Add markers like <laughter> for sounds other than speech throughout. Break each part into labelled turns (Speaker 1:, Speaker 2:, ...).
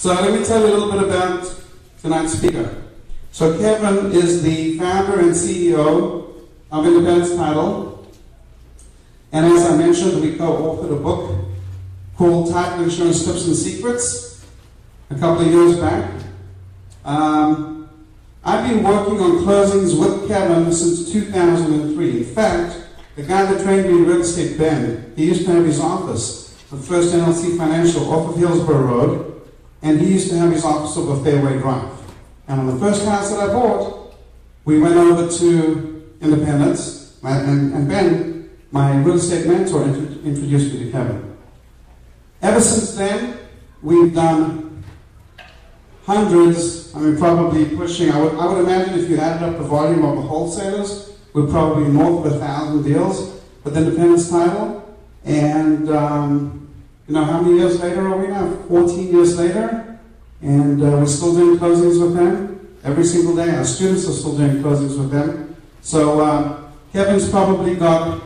Speaker 1: So let me tell you a little bit about tonight's speaker. So Kevin is the founder and CEO of Independence Title. And as I mentioned, we co-authored a book called Title Insurance Tips and Secrets a couple of years back. Um, I've been working on closings with Kevin since 2003. In fact, the guy that trained me in real estate, Ben, he used to have his office at First NLC Financial off of Hillsborough Road, and he used to have his office over Fairway Drive. And on the first house that I bought, we went over to Independence, and, and Ben, my real estate mentor, introduced me to Kevin. Ever since then, we've done hundreds, I mean, probably pushing, I would, I would imagine if you added up the volume of the wholesalers, we're probably north of a thousand deals with Independence Title. And, um, you know, how many years later are we now? 14 years later? And uh, we're still doing closings with them every single day. Our students are still doing closings with them. So um, Kevin's probably got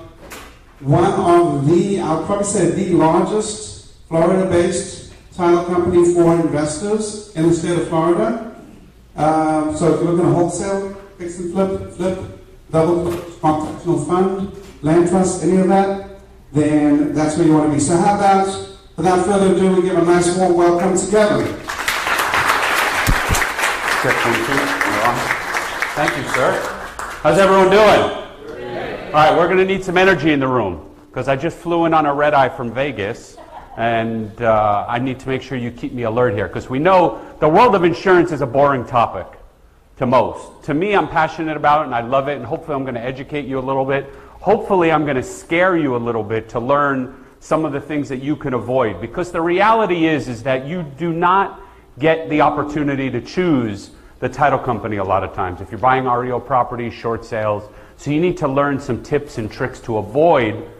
Speaker 1: one of the, I'll probably say the largest Florida-based title company for investors in the state of Florida. Uh, so if you're looking at wholesale, fix and flip, flip, double, transactional fund, land trust, any of that, then that's where you want to be. So how about, without further ado, we give a nice warm welcome to Kevin.
Speaker 2: Thank you, sir. How's everyone doing? All right, we're going to need some energy in the room because I just flew in on a red eye from Vegas, and uh, I need to make sure you keep me alert here because we know the world of insurance is a boring topic to most. To me, I'm passionate about it and I love it, and hopefully, I'm going to educate you a little bit. Hopefully, I'm going to scare you a little bit to learn some of the things that you can avoid because the reality is is that you do not get the opportunity to choose the title company a lot of times. If you're buying REO properties, short sales, so you need to learn some tips and tricks to avoid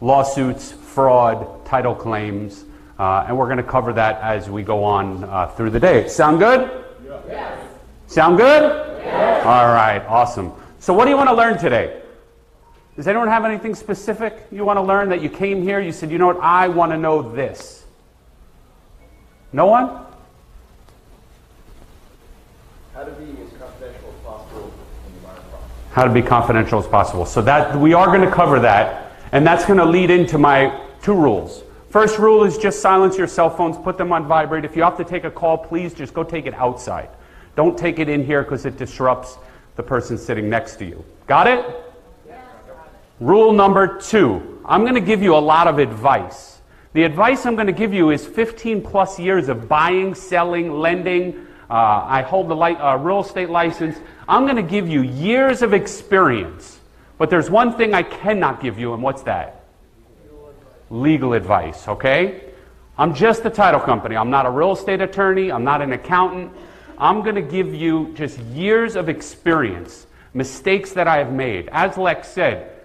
Speaker 2: lawsuits, fraud, title claims, uh, and we're going to cover that as we go on uh, through the day. Sound good? Yes. Sound good? Yes. All right, awesome. So, what do you want to learn today? Does anyone have anything specific you want to learn that you came here? You said, you know what, I want to know this. No one?
Speaker 3: How to be as confidential as possible in the process.
Speaker 2: How to be confidential as possible. So that we are going to cover that, and that's going to lead into my two rules. First rule is just silence your cell phones, put them on vibrate. If you have to take a call, please just go take it outside. Don't take it in here because it disrupts the person sitting next to you. Got it? Rule number two I'm going to give you a lot of advice. The advice I'm going to give you is 15 plus years of buying, selling, lending, uh, I hold the uh, real estate license. I'm going to give you years of experience. But there's one thing I cannot give you, and what's that? Legal advice, okay? I'm just a title company. I'm not a real estate attorney. I'm not an accountant. I'm going to give you just years of experience, mistakes that I have made. As Lex said,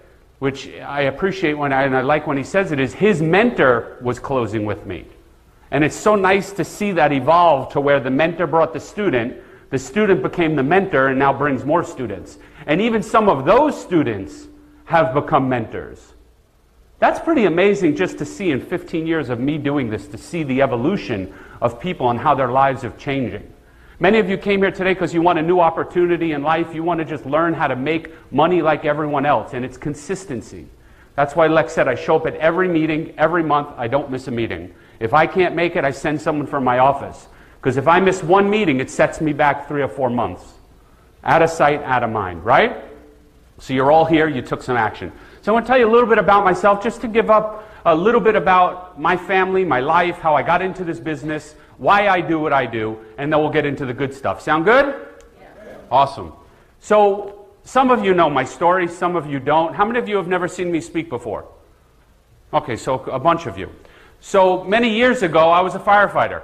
Speaker 2: which I appreciate when I, and I like when he says it, is his mentor was closing with me. And it's so nice to see that evolve to where the mentor brought the student, the student became the mentor, and now brings more students. And even some of those students have become mentors. That's pretty amazing just to see in 15 years of me doing this, to see the evolution of people and how their lives are changing. Many of you came here today because you want a new opportunity in life. You want to just learn how to make money like everyone else, and it's consistency. That's why Lex said I show up at every meeting, every month. I don't miss a meeting. If I can't make it, I send someone from my office. Because if I miss one meeting, it sets me back three or four months. Out of sight, out of mind, right? So you're all here, you took some action. So I want to tell you a little bit about myself, just to give up a little bit about my family, my life, how I got into this business, why I do what I do, and then we'll get into the good stuff. Sound good? Yeah. Awesome. So some of you know my story, some of you don't. How many of you have never seen me speak before? Okay, so a bunch of you. So many years ago, I was a firefighter.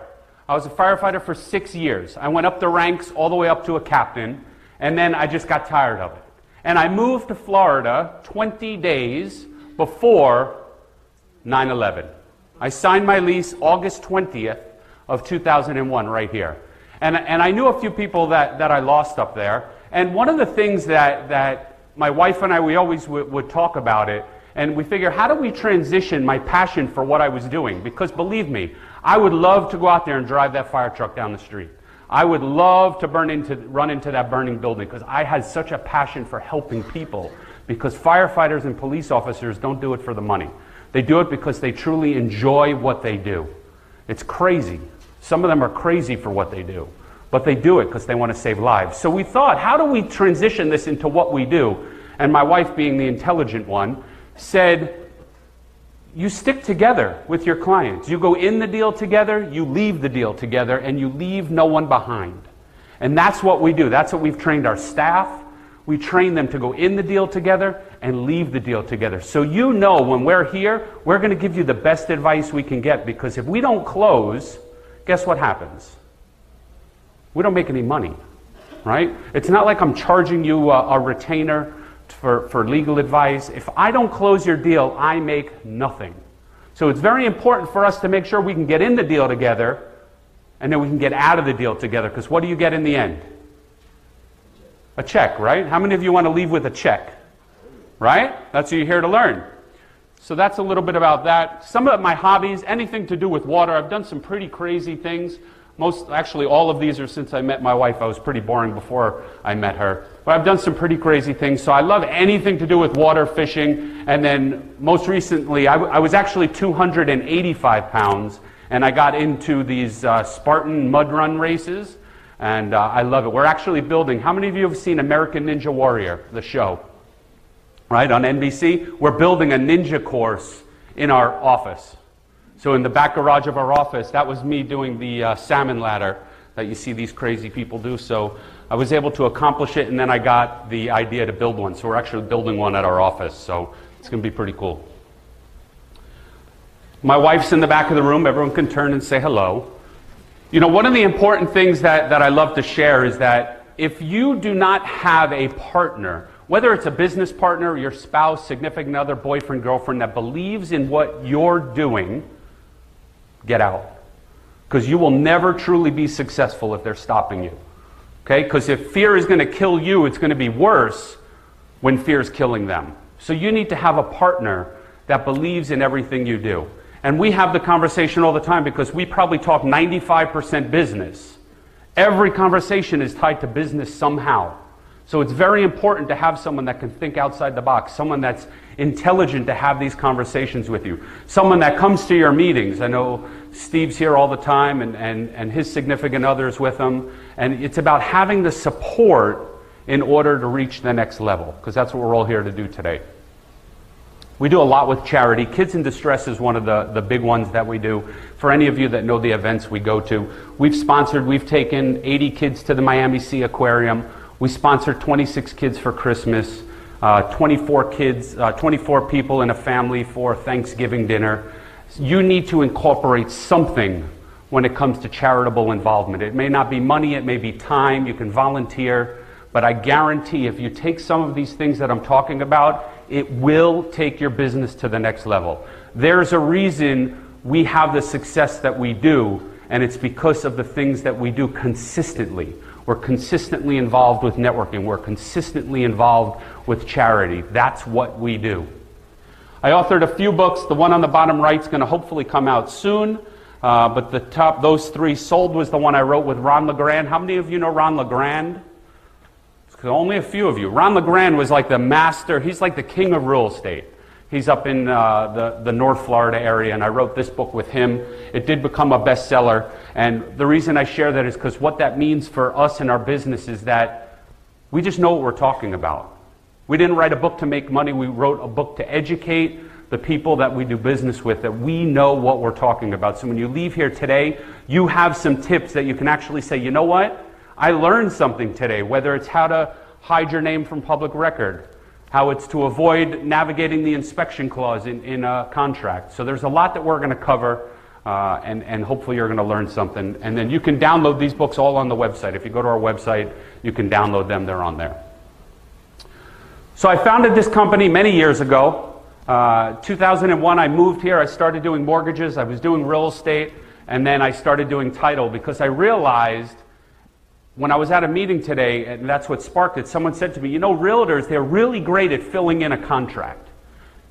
Speaker 2: I was a firefighter for six years. I went up the ranks all the way up to a captain, and then I just got tired of it. And I moved to Florida 20 days before 9 11. I signed my lease August 20th of 2001 right here. And, and I knew a few people that, that I lost up there. And one of the things that, that my wife and I, we always w- would talk about it and we figure, how do we transition my passion for what I was doing? Because believe me, I would love to go out there and drive that fire truck down the street. I would love to burn into, run into that burning building because I had such a passion for helping people. Because firefighters and police officers don't do it for the money. They do it because they truly enjoy what they do. It's crazy. Some of them are crazy for what they do, but they do it because they want to save lives. So we thought, how do we transition this into what we do? And my wife, being the intelligent one, said, you stick together with your clients. You go in the deal together, you leave the deal together, and you leave no one behind. And that's what we do. That's what we've trained our staff. We train them to go in the deal together and leave the deal together. So you know when we're here, we're going to give you the best advice we can get because if we don't close, guess what happens? We don't make any money, right? It's not like I'm charging you a, a retainer for, for legal advice. If I don't close your deal, I make nothing. So it's very important for us to make sure we can get in the deal together and then we can get out of the deal together because what do you get in the end? A check, right? How many of you want to leave with a check? Right? That's what you're here to learn. So that's a little bit about that. Some of my hobbies, anything to do with water. I've done some pretty crazy things. Most, actually, all of these are since I met my wife. I was pretty boring before I met her. But I've done some pretty crazy things. So I love anything to do with water, fishing. And then most recently, I, was actually 285 pounds. And I got into these uh, Spartan mud run races. And uh, I love it. We're actually building. How many of you have seen American Ninja Warrior, the show? Right, on NBC? We're building a ninja course in our office. So in the back garage of our office, that was me doing the uh, salmon ladder that you see these crazy people do. So I was able to accomplish it, and then I got the idea to build one. So we're actually building one at our office. So it's going to be pretty cool. My wife's in the back of the room. Everyone can turn and say hello. You know, one of the important things that, that I love to share is that if you do not have a partner, whether it's a business partner, your spouse, significant other, boyfriend, girlfriend that believes in what you're doing, get out. Because you will never truly be successful if they're stopping you. Okay? Because if fear is going to kill you, it's going to be worse when fear is killing them. So you need to have a partner that believes in everything you do. And we have the conversation all the time because we probably talk 95% business. Every conversation is tied to business somehow. So it's very important to have someone that can think outside the box, someone that's intelligent to have these conversations with you, someone that comes to your meetings. I know Steve's here all the time and, and, and his significant others with him. And it's about having the support in order to reach the next level, because that's what we're all here to do today. We do a lot with charity. Kids in Distress is one of the, the big ones that we do. For any of you that know the events we go to, we've sponsored, we've taken 80 kids to the Miami Seaquarium. We sponsor 26 kids for Christmas, uh, 24 kids, uh, 24 people in a family for Thanksgiving dinner. You need to incorporate something when it comes to charitable involvement. It may not be money, it may be time, you can volunteer, but I guarantee if you take some of these things that I'm talking about, it will take your business to the next level. There's a reason we have the success that we do, and it's because of the things that we do consistently. We're consistently involved with networking. We're consistently involved with charity. That's what we do. I authored a few books. The one on the bottom right is going to hopefully come out soon. Uh, but the top, those three, Sold was the one I wrote with Ron LeGrand. How many of you know Ron LeGrand? Only a few of you. Ron LeGrand was like the master, he's like the king of real estate. He's up in uh, the, the North Florida area, and I wrote this book with him. It did become a bestseller. And the reason I share that is because what that means for us in our business is that we just know what we're talking about. We didn't write a book to make money, we wrote a book to educate the people that we do business with, that we know what we're talking about. So when you leave here today, you have some tips that you can actually say, you know what? I learned something today, whether it's how to hide your name from public record, how it's to avoid navigating the inspection clause in, in a contract. So there's a lot that we're going to cover, uh, and, and hopefully you're going to learn something. And then you can download these books all on the website. If you go to our website, you can download them, they're on there. So I founded this company many years ago. Uh, 2001, I moved here. I started doing mortgages. I was doing real estate. And then I started doing title because I realized when I was at a meeting today, and that's what sparked it, someone said to me, You know, realtors, they're really great at filling in a contract.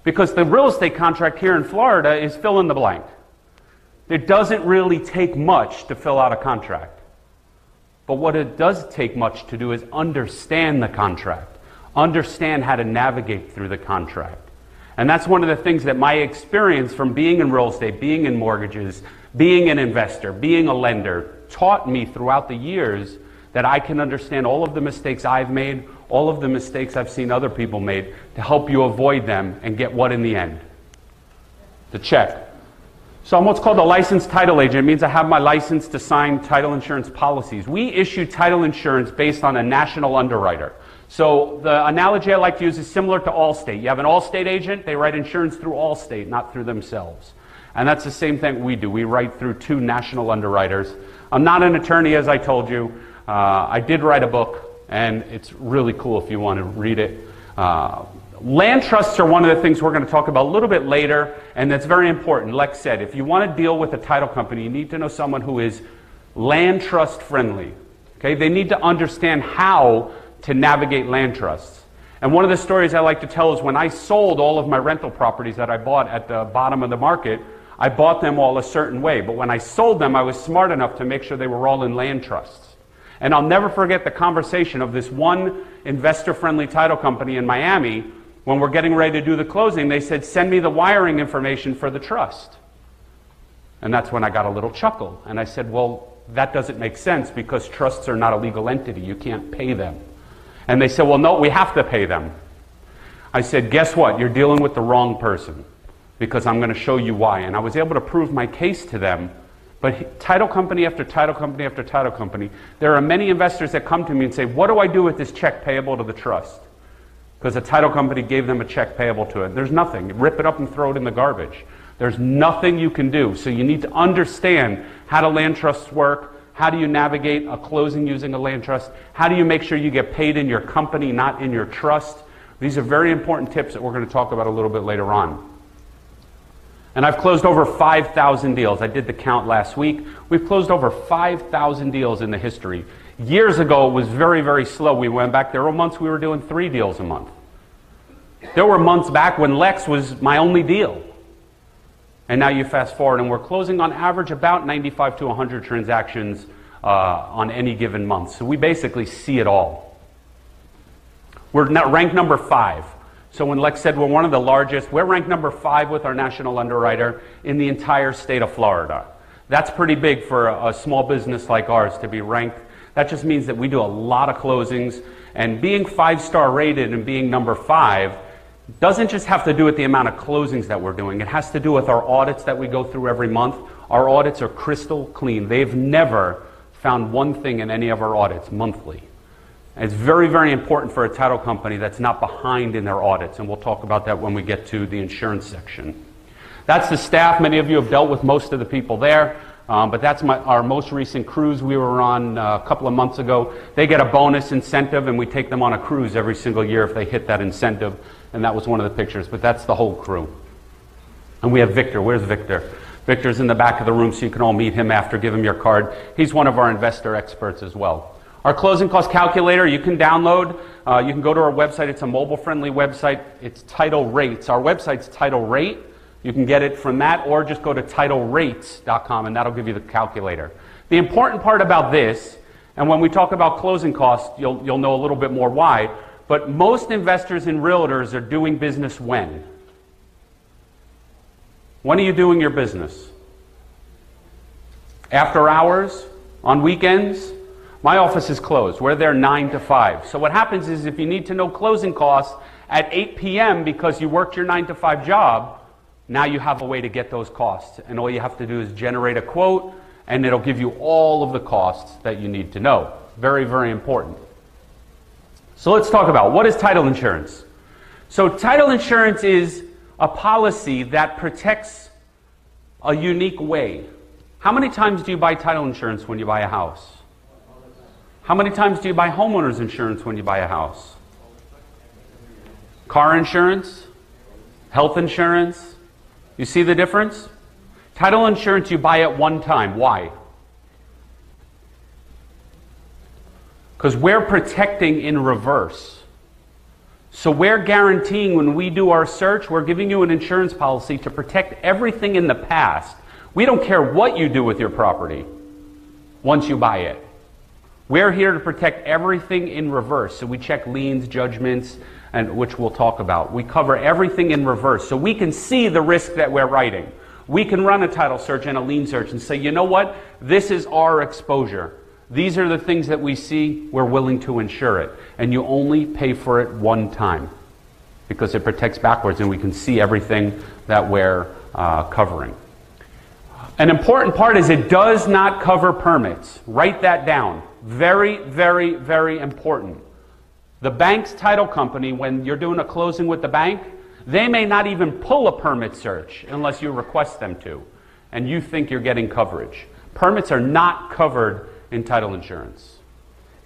Speaker 2: Because the real estate contract here in Florida is fill in the blank. It doesn't really take much to fill out a contract. But what it does take much to do is understand the contract, understand how to navigate through the contract. And that's one of the things that my experience from being in real estate, being in mortgages, being an investor, being a lender, taught me throughout the years that I can understand all of the mistakes I've made, all of the mistakes I've seen other people made, to help you avoid them and get what in the end? The check. So I'm what's called a licensed title agent. It means I have my license to sign title insurance policies. We issue title insurance based on a national underwriter. So the analogy I like to use is similar to Allstate. You have an Allstate agent, they write insurance through Allstate, not through themselves. And that's the same thing we do. We write through two national underwriters. I'm not an attorney, as I told you. Uh, I did write a book, and it's really cool if you want to read it. Uh, land trusts are one of the things we're going to talk about a little bit later, and that's very important. Lex said, if you want to deal with a title company, you need to know someone who is land trust friendly. Okay, they need to understand how to navigate land trusts. And one of the stories I like to tell is when I sold all of my rental properties that I bought at the bottom of the market, I bought them all a certain way, but when I sold them, I was smart enough to make sure they were all in land trusts. And I'll never forget the conversation of this one investor friendly title company in Miami when we're getting ready to do the closing. They said, Send me the wiring information for the trust. And that's when I got a little chuckle. And I said, Well, that doesn't make sense because trusts are not a legal entity. You can't pay them. And they said, Well, no, we have to pay them. I said, Guess what? You're dealing with the wrong person because I'm going to show you why. And I was able to prove my case to them. But title company after title company after title company, there are many investors that come to me and say, What do I do with this check payable to the trust? Because a title company gave them a check payable to it. There's nothing. Rip it up and throw it in the garbage. There's nothing you can do. So you need to understand how do land trusts work? How do you navigate a closing using a land trust? How do you make sure you get paid in your company, not in your trust? These are very important tips that we're going to talk about a little bit later on. And I've closed over 5,000 deals. I did the count last week. We've closed over 5,000 deals in the history. Years ago, it was very, very slow. We went back. There were months we were doing three deals a month. There were months back when Lex was my only deal. And now you fast forward, and we're closing on average about 95 to 100 transactions uh, on any given month. So we basically see it all. We're ranked number five. So when Lex said we're one of the largest, we're ranked number five with our national underwriter in the entire state of Florida. That's pretty big for a, small business like ours to be ranked. That just means that we do a lot of closings. And being five star rated and being number five doesn't just have to do with the amount of closings that we're doing, it has to do with our audits that we go through every month. Our audits are crystal clean. They've never found one thing in any of our audits monthly. It's very, very important for a title company that's not behind in their audits, and we'll talk about that when we get to the insurance section. That's the staff. Many of you have dealt with most of the people there, um, but that's my, our most recent cruise we were on uh, a couple of months ago. They get a bonus incentive, and we take them on a cruise every single year if they hit that incentive, and that was one of the pictures, but that's the whole crew. And we have Victor. Where's Victor? Victor's in the back of the room, so you can all meet him after, give him your card. He's one of our investor experts as well. Our closing cost calculator you can download. Uh, you can go to our website. It's a mobile friendly website. It's Title Rates. Our website's Title Rate. You can get it from that or just go to titlerates.com and that'll give you the calculator. The important part about this, and when we talk about closing costs, you'll, you'll know a little bit more why, but most investors and realtors are doing business when? When are you doing your business? After hours? On weekends? My office is closed. We're there 9 to 5. So what happens is if you need to know closing costs at 8 p.m. because you worked your 9 to 5 job, now you have a way to get those costs. And all you have to do is generate a quote, and it'll give you all of the costs that you need to know. Very, very important. So let's talk about what is title insurance. So title insurance is a policy that protects a unique way. How many times do you buy title insurance when you buy a house? How many times do you buy homeowners insurance when you buy a house? Car insurance? Health insurance? You see the difference? Title insurance you buy at one time. Why? Because we're protecting in reverse. So we're guaranteeing when we do our search, we're giving you an insurance policy to protect everything in the past. We don't care what you do with your property once you buy it. We're here to protect everything in reverse. So we check liens, judgments, and which we'll talk about. We cover everything in reverse so we can see the risk that we're writing. We can run a title search and a lien search and say, you know what? This is our exposure. These are the things that we see. We're willing to insure it. And you only pay for it one time because it protects backwards and we can see everything that we're uh, covering. An important part is it does not cover permits. Write that down. Very, very, very important. The bank's title company, when you're doing a closing with the bank, they may not even pull a permit search unless you request them to, and you think you're getting coverage. Permits are not covered in title insurance.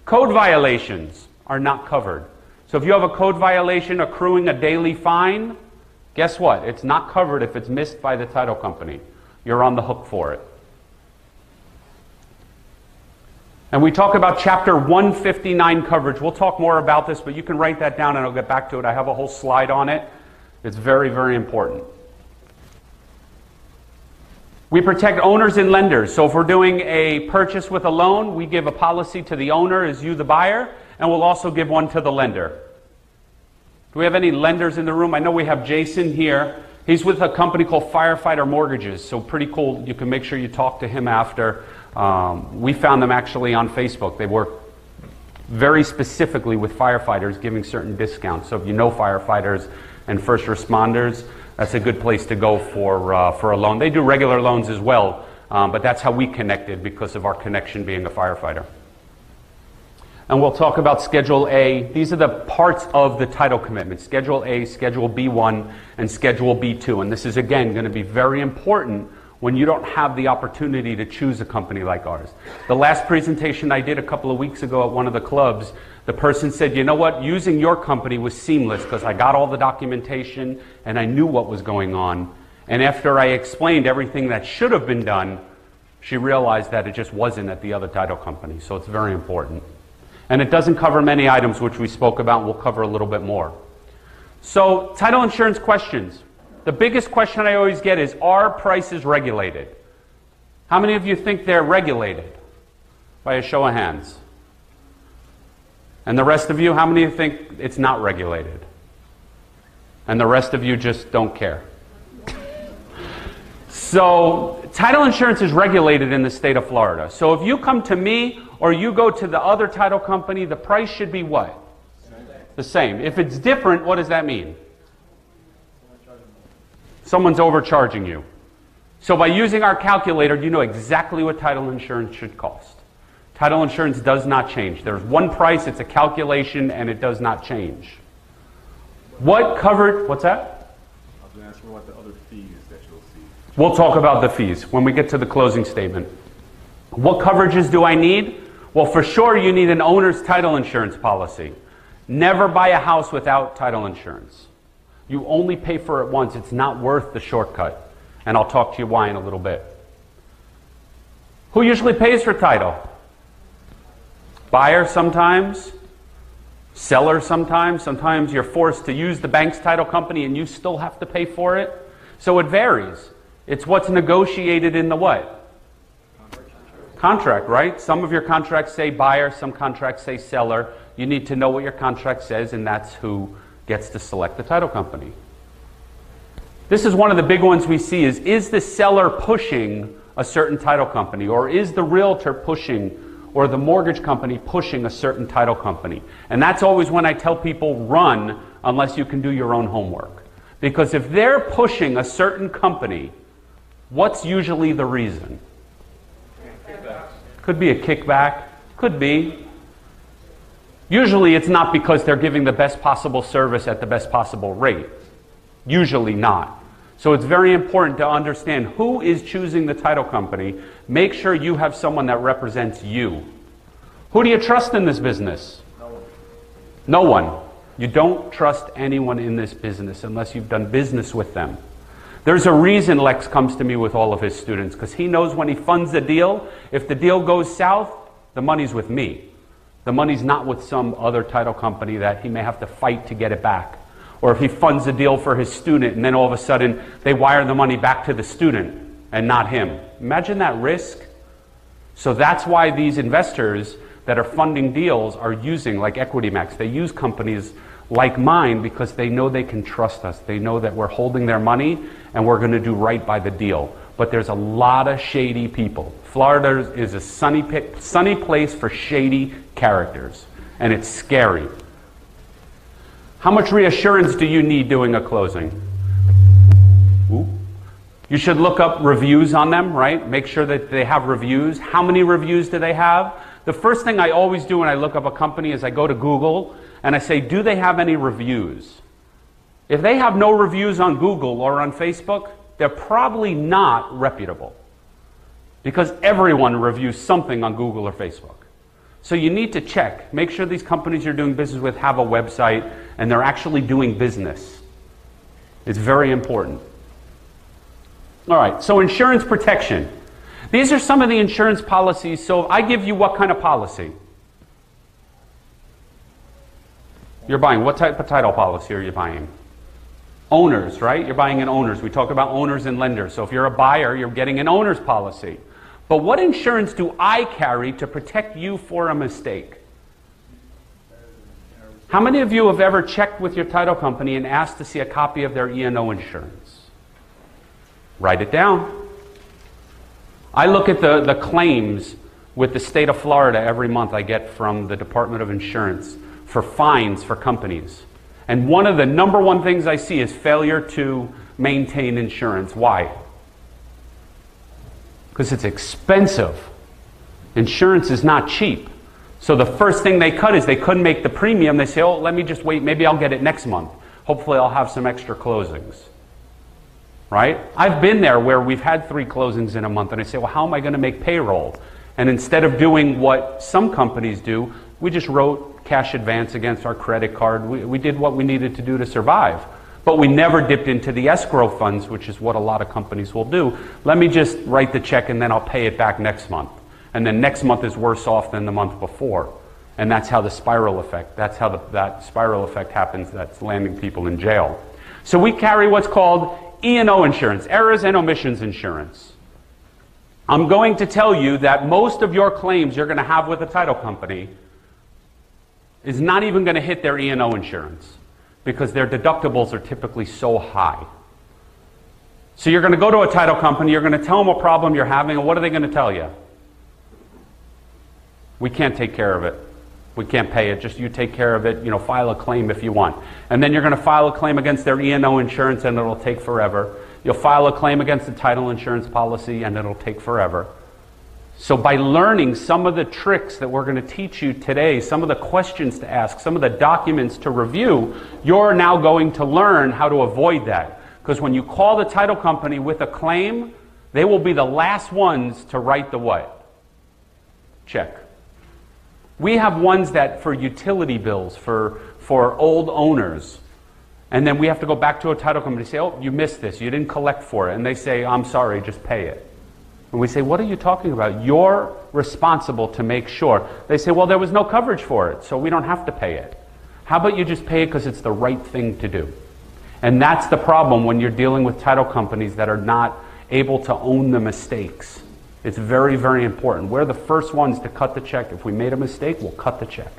Speaker 2: Code violations are not covered. So if you have a code violation accruing a daily fine, guess what? It's not covered if it's missed by the title company. You're on the hook for it. And we talk about chapter 159 coverage. We'll talk more about this, but you can write that down and I'll get back to it. I have a whole slide on it. It's very, very important. We protect owners and lenders. So if we're doing a purchase with a loan, we give a policy to the owner as you, the buyer, and we'll also give one to the lender. Do we have any lenders in the room? I know we have Jason here. He's with a company called Firefighter Mortgages, so pretty cool. You can make sure you talk to him after. Um, we found them actually on Facebook. They work very specifically with firefighters, giving certain discounts. So if you know firefighters and first responders, that's a good place to go for, uh, for a loan. They do regular loans as well, um, but that's how we connected because of our connection being a firefighter. And we'll talk about Schedule A. These are the parts of the title commitment Schedule A, Schedule B1, and Schedule B2. And this is, again, going to be very important when you don't have the opportunity to choose a company like ours. The last presentation I did a couple of weeks ago at one of the clubs, the person said, you know what, using your company was seamless because I got all the documentation and I knew what was going on. And after I explained everything that should have been done, she realized that it just wasn't at the other title company. So it's very important. And it doesn't cover many items which we spoke about, we'll cover a little bit more. So, title insurance questions. The biggest question I always get is Are prices regulated? How many of you think they're regulated? By a show of hands. And the rest of you, how many of you think it's not regulated? And the rest of you just don't care. <laughs> so, title insurance is regulated in the state of Florida. So, if you come to me or you go to the other title company, the price should be what? The same. If it's different, what does that mean? Someone's overcharging you. So by using our calculator, you know exactly what title insurance should cost. Title insurance does not change. There's one price, it's a calculation, and it does not change. What covered, what's that?
Speaker 4: I was asking what the other fees that you'll see.
Speaker 2: We'll talk about the fees when we get to the closing statement. What coverages do I need? Well, for sure, you need an owner's title insurance policy. Never buy a house without title insurance. You only pay for it once. It's not worth the shortcut. And I'll talk to you why in a little bit. Who usually pays for title? Buyer sometimes, seller sometimes. Sometimes you're forced to use the bank's title company and you still have to pay for it. So it varies. It's what's negotiated in the what? Contract, right? Some of your contracts say buyer, some contracts say seller. You need to know what your contract says, and that's who gets to select the title company. This is one of the big ones we see is is the seller pushing a certain title company or is the realtor pushing or the mortgage company pushing a certain title company? And that's always when I tell people run unless you can do your own homework. Because if they're pushing a certain company, what's usually the reason? Could be a kickback, could be. Usually it's not because they're giving the best possible service at the best possible rate. Usually not. So it's very important to understand who is choosing the title company. Make sure you have someone that represents you. Who do you trust in this business? No one. No one. You don't trust anyone in this business unless you've done business with them. There's a reason Lex comes to me with all of his students because he knows when he funds a deal, if the deal goes south, the money's with me. The money's not with some other title company that he may have to fight to get it back. Or if he funds a deal for his student and then all of a sudden they wire the money back to the student and not him. Imagine that risk. So that's why these investors that are funding deals are using, like Equity Max, they use companies like mine because they know they can trust us. They know that we're holding their money and we're going to do right by the deal. But there's a lot of shady people. Florida is a sunny, sunny place for shady characters, and it's scary. How much reassurance do you need doing a closing? Ooh. You should look up reviews on them, right? Make sure that they have reviews. How many reviews do they have? The first thing I always do when I look up a company is I go to Google and I say, do they have any reviews? If they have no reviews on Google or on Facebook, they're probably not reputable. Because everyone reviews something on Google or Facebook. So you need to check. Make sure these companies you're doing business with have a website and they're actually doing business. It's very important. All right, so insurance protection. These are some of the insurance policies. So I give you what kind of policy? You're buying what type of title policy are you buying? Owners, right? You're buying an owners. We talk about owners and lenders. So if you're a buyer, you're getting an owner's policy. But what insurance do I carry to protect you for a mistake? How many of you have ever checked with your title company and asked to see a copy of their E&O insurance? Write it down. I look at the, the claims with the state of Florida every month I get from the Department of Insurance for fines for companies. And one of the number one things I see is failure to maintain insurance. Why? Because it's expensive. Insurance is not cheap. So the first thing they cut is they couldn't make the premium. They say, oh, let me just wait. Maybe I'll get it next month. Hopefully, I'll have some extra closings. Right? I've been there where we've had three closings in a month, and I say, well, how am I going to make payroll? And instead of doing what some companies do, we just wrote cash advance against our credit card. We, we did what we needed to do to survive. But we never dipped into the escrow funds, which is what a lot of companies will do. Let me just write the check and then I'll pay it back next month. And then next month is worse off than the month before. And that's how the spiral effect, that's how the, that spiral effect happens that's landing people in jail. So we carry what's called E&O insurance, errors and omissions insurance. I'm going to tell you that most of your claims you're going to have with a title company is not even going to hit their E&O insurance because their deductibles are typically so high. So you're going to go to a title company, you're going to tell them a problem you're having, and what are they going to tell you? We can't take care of it. We can't pay it. Just you take care of it. You know, file a claim if you want. And then you're going to file a claim against their E&O insurance, and it'll take forever. You'll file a claim against the title insurance policy, and it'll take forever. So, by learning some of the tricks that we're going to teach you today, some of the questions to ask, some of the documents to review, you're now going to learn how to avoid that. Because when you call the title company with a claim, they will be the last ones to write the what? Check. We have ones that for utility bills, for, for old owners, and then we have to go back to a title company and say, oh, you missed this, you didn't collect for it. And they say, I'm sorry, just pay it. And we say, What are you talking about? You're responsible to make sure. They say, Well, there was no coverage for it, so we don't have to pay it. How about you just pay it because it's the right thing to do? And that's the problem when you're dealing with title companies that are not able to own the mistakes. It's very, very important. We're the first ones to cut the check. If we made a mistake, we'll cut the check.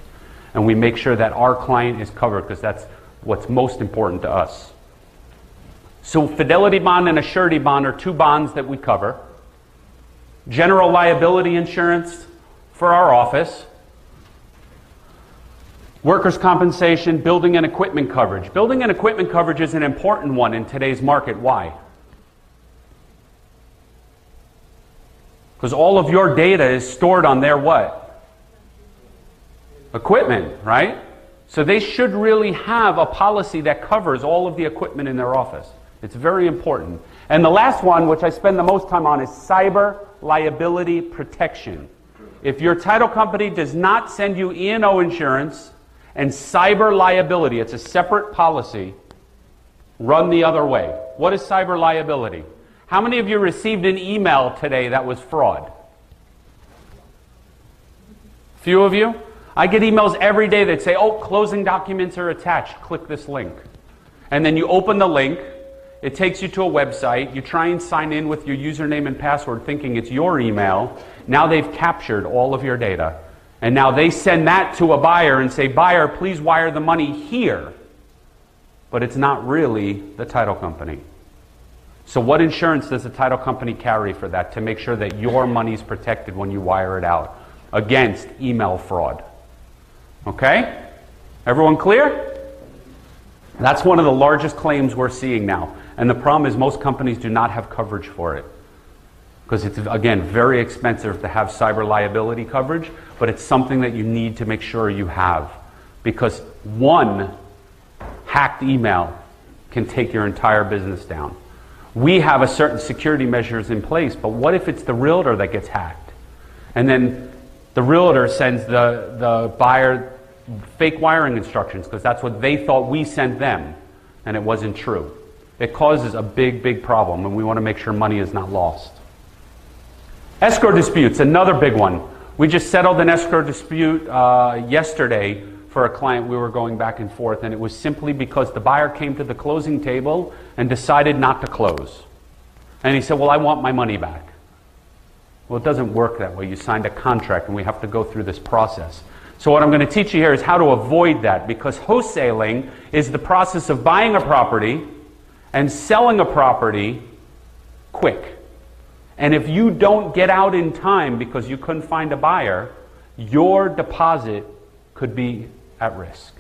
Speaker 2: And we make sure that our client is covered because that's what's most important to us. So, fidelity bond and a surety bond are two bonds that we cover general liability insurance for our office, workers' compensation, building and equipment coverage. Building and equipment coverage is an important one in today's market. Why? Because all of your data is stored on their what? Equipment, right? So they should really have a policy that covers all of the equipment in their office. It's very important. And the last one, which I spend the most time on, is cyber liability protection. If your title company does not send you E&O insurance and cyber liability, it's a separate policy, run the other way. What is cyber liability? How many of you received an email today that was fraud? Few of you? I get emails every day that say, oh, closing documents are attached. Click this link. And then you open the link, It takes you to a website. You try and sign in with your username and password thinking it's your email. Now they've captured all of your data. And now they send that to a buyer and say, Buyer, please wire the money here. But it's not really the title company. So, what insurance does the title company carry for that to make sure that your money is protected when you wire it out against email fraud? Okay? Everyone clear? That's one of the largest claims we're seeing now. And the problem is, most companies do not have coverage for it. Because it's, again, very expensive to have cyber liability coverage, but it's something that you need to make sure you have. Because one hacked email can take your entire business down we have a certain security measures in place, but what if it's the realtor that gets hacked? And then the realtor sends the, the buyer fake wiring instructions because that's what they thought we sent them, and it wasn't true. It causes a big, big problem, and we want to make sure money is not lost. Escrow disputes, another big one. We just settled an escrow dispute uh, yesterday for a client, we were going back and forth, and it was simply because the buyer came to the closing table and decided not to close. And he said, Well, I want my money back. Well, it doesn't work that way. You signed a contract, and we have to go through this process. So, what I'm going to teach you here is how to avoid that because wholesaling is the process of buying a property and selling a property quick. And if you don't get out in time because you couldn't find a buyer, your deposit could be at risk.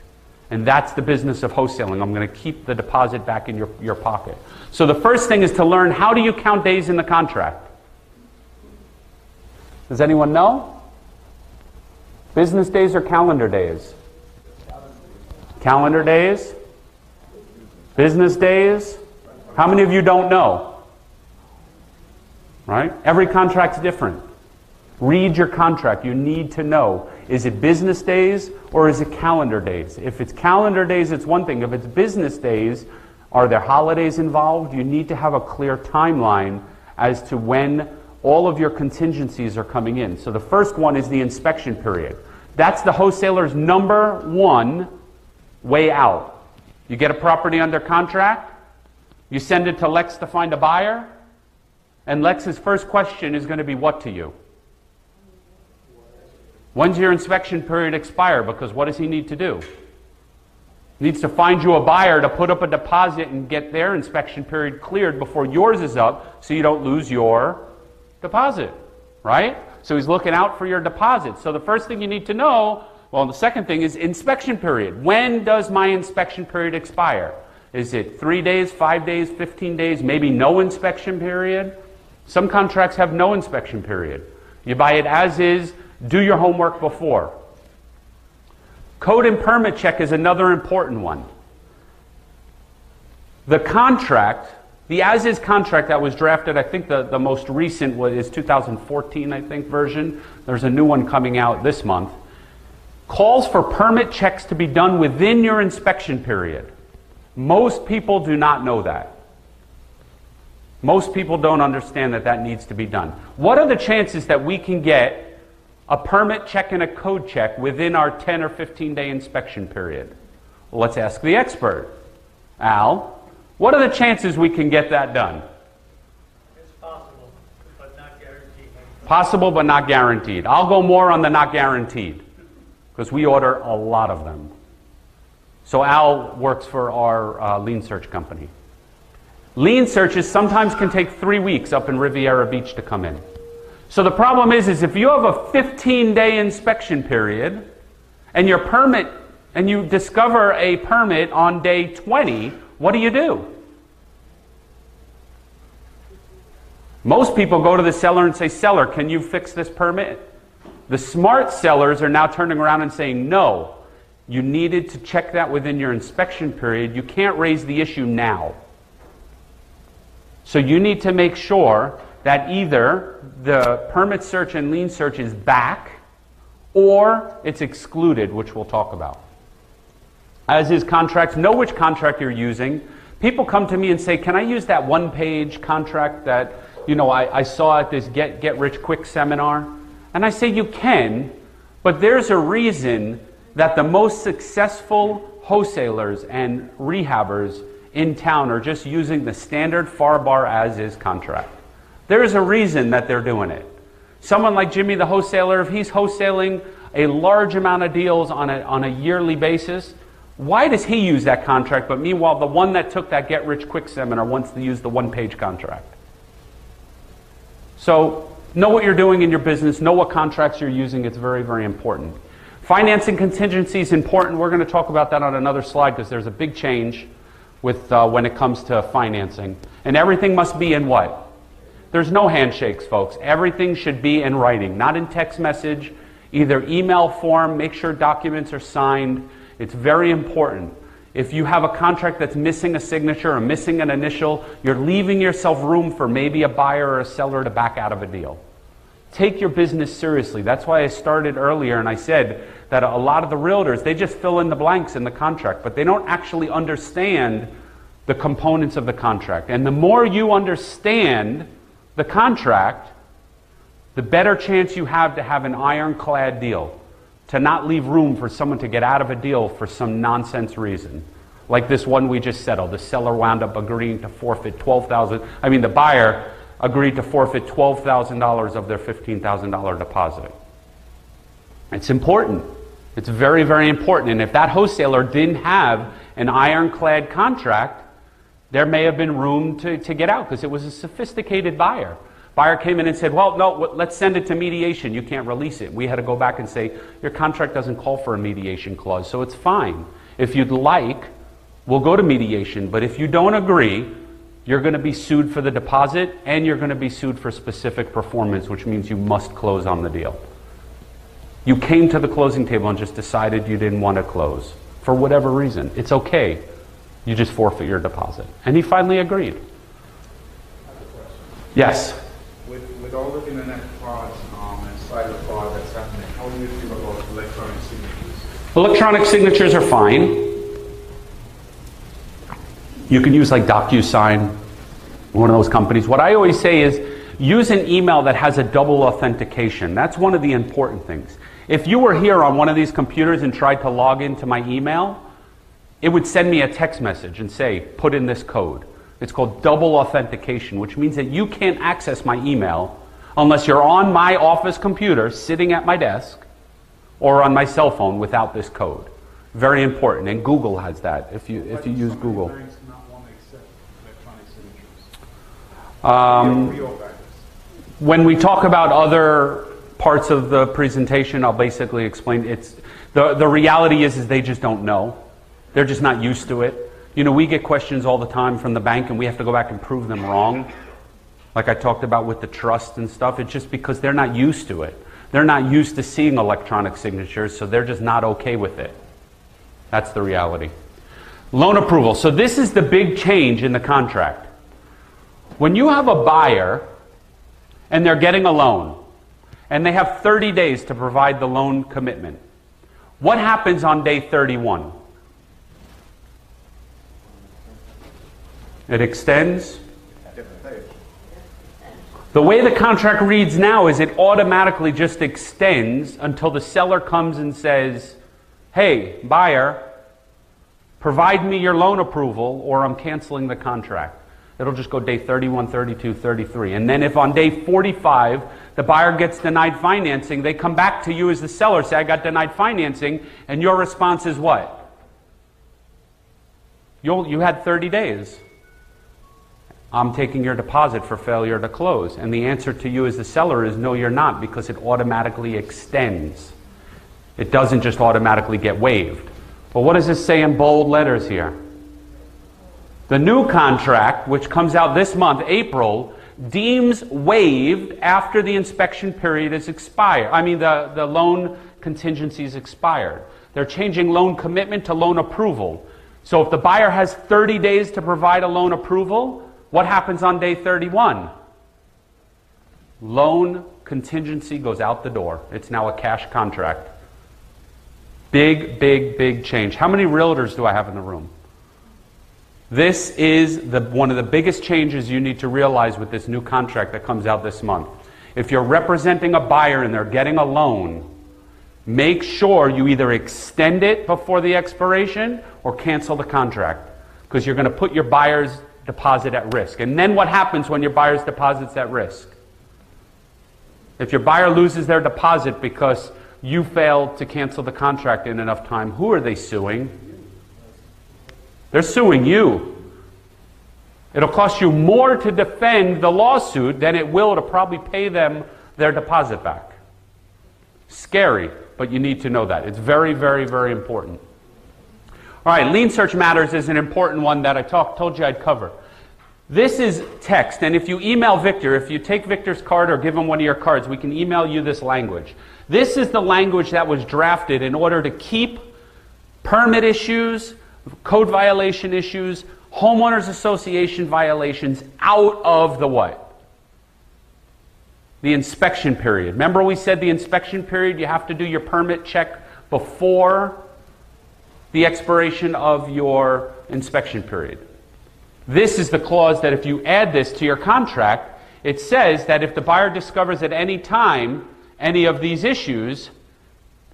Speaker 2: And that's the business of wholesaling. I'm going to keep the deposit back in your, your pocket. So the first thing is to learn how do you count days in the contract? Does anyone know? Business days or calendar days? Calendar days? Business days? How many of you don't know? Right? Every contract's different. Read your contract. You need to know is it business days or is it calendar days? If it's calendar days, it's one thing. If it's business days, are there holidays involved? You need to have a clear timeline as to when all of your contingencies are coming in. So the first one is the inspection period. That's the wholesaler's number one way out. You get a property under contract, you send it to Lex to find a buyer, and Lex's first question is going to be what to you? When's your inspection period expire? Because what does he need to do? He needs to find you a buyer to put up a deposit and get their inspection period cleared before yours is up so you don't lose your deposit, right? So he's looking out for your deposit. So the first thing you need to know, well, the second thing is inspection period. When does my inspection period expire? Is it three days, five days, 15 days, maybe no inspection period? Some contracts have no inspection period. You buy it as is, do your homework before. Code and permit check is another important one. The contract, the as is contract that was drafted, I think the, the most recent was, is 2014, I think, version. There's a new one coming out this month. Calls for permit checks to be done within your inspection period. Most people do not know that. Most people don't understand that that needs to be done. What are the chances that we can get a permit check and a code check within our 10 or 15 day inspection period? Well, let's ask the expert. Al, what are the chances we can get that done?
Speaker 5: It's possible, but not guaranteed.
Speaker 2: Possible, but not guaranteed. I'll go more on the not guaranteed because we order a lot of them. So Al works for our uh, lien search company. Lien searches sometimes can take three weeks up in Riviera Beach to come in. So the problem is, is if you have a 15 day inspection period and your permit and you discover a permit on day 20, what do you do? Most people go to the seller and say, Seller, can you fix this permit? The smart sellers are now turning around and saying, No, you needed to check that within your inspection period. You can't raise the issue now. So you need to make sure that either the permit search and lien search is back or it's excluded, which we'll talk about. As is contracts, know which contract you're using. People come to me and say, Can I use that one page contract that you know I, I saw at this Get, Get Rich Quick seminar? And I say, You can, but there's a reason that the most successful wholesalers and rehabbers in town are just using the standard FAR bar as is contract. There is a reason that they're doing it. Someone like Jimmy the wholesaler, if he's wholesaling a large amount of deals on a, on a yearly basis, why does he use that contract? But meanwhile, the one that took that get rich quick seminar wants to use the one page contract. So, know what you're doing in your business, know what contracts you're using. It's very, very important. Financing contingency is important. We're going to talk about that on another slide because there's a big change with uh, when it comes to financing. And everything must be in what? There's no handshakes, folks. Everything should be in writing, not in text message, either email form. Make sure documents are signed. It's very important. If you have a contract that's missing a signature or missing an initial, you're leaving yourself room for maybe a buyer or a seller to back out of a deal. Take your business seriously. That's why I started earlier and I said that a lot of the realtors, they just fill in the blanks in the contract, but they don't actually understand the components of the contract. And the more you understand the contract, the better chance you have to have an ironclad deal to not leave room for someone to get out of a deal for some nonsense reason. Like this one we just settled. The seller wound up agreeing to forfeit 12000 I mean, the buyer agreed to forfeit $12,000 of their $15,000 deposit. It's important. It's very, very important. And if that wholesaler didn't have an ironclad contract, there may have been room to, to get out because it was a sophisticated buyer. Buyer came in and said, Well, no, let's send it to mediation. You can't release it. We had to go back and say, Your contract doesn't call for a mediation clause, so it's fine. If you'd like, we'll go to mediation. But if you don't agree, you're going to be sued for the deposit and you're going to be sued for specific performance, which means you must close on the deal. You came to the closing table and just decided you didn't want to close for whatever reason. It's okay. You just forfeit your deposit. And he finally agreed. Yes With
Speaker 4: all the internet frauds um, and cyber fraud that's happening, how do you feel about electronic signatures?
Speaker 2: Electronic signatures are fine. You can use like DocuSign, one of those companies. What I always say is use an email that has a double authentication. That's one of the important things. If you were here on one of these computers and tried to log into my email, it would send me a text message and say, put in this code. It's called double authentication, which means that you can't access my email unless you're on my office computer sitting at my desk or on my cell phone without this code. Very important, and Google has that if you, if you use Google. Um, when we talk about other parts of the presentation, I'll basically explain. It's the, the reality is, is they just don't know. They're just not used to it. You know, we get questions all the time from the bank, and we have to go back and prove them wrong like I talked about with the trust and stuff, it's just because they're not used to it. They're not used to seeing electronic signatures, so they're just not okay with it. That's the reality. Loan approval. So, this is the big change in the contract. When you have a buyer and they're getting a loan, and they have 30 days to provide the loan commitment, what happens on day 31? It extends the way the contract reads now is it automatically just extends until the seller comes and says, Hey, buyer, provide me your loan approval or I'm canceling the contract. It'll just go day 31, 32, 33. And then if on day 45 the buyer gets denied financing, they come back to you as the seller, say, I got denied financing, and your response is what? You'll, you had 30 days. I'm taking your deposit for failure to close. And the answer to you as the seller is no, you're not, because it automatically extends. It doesn't just automatically get waived. But what does this say in bold letters here? The new contract, which comes out this month, April, deems waived after the inspection period is expired. I mean, the, the loan contingency is expired. They're changing loan commitment to loan approval. So if the buyer has 30 days to provide a loan approval, what happens on day 31? Loan contingency goes out the door. It's now a cash contract. Big, big, big change. How many realtors do I have in the room? This is the, one of the biggest changes you need to realize with this new contract that comes out this month. If you're representing a buyer and they're getting a loan, make sure you either extend it before the expiration or cancel the contract. because you're going to put your buyer's deposit at risk. And then what happens when your buyer's deposit's at risk? If your buyer loses their deposit because you failed to cancel the contract in enough time, who are they suing? They're suing you. It'll cost you more to defend the lawsuit than it will to probably pay them their deposit back. Scary, but you need to know that. It's very, very, very important. All right, lien search matters is an important one that I talk, told you I'd cover. This is text, and if you email Victor, if you take Victor's card or give him one of your cards, we can email you this language. This is the language that was drafted in order to keep permit issues, code violation issues, homeowners association violations out of the what? The inspection period. Remember we said the inspection period, you have to do your permit check before the expiration of your inspection period. This is the clause that if you add this to your contract, it says that if the buyer discovers at any time any of these issues,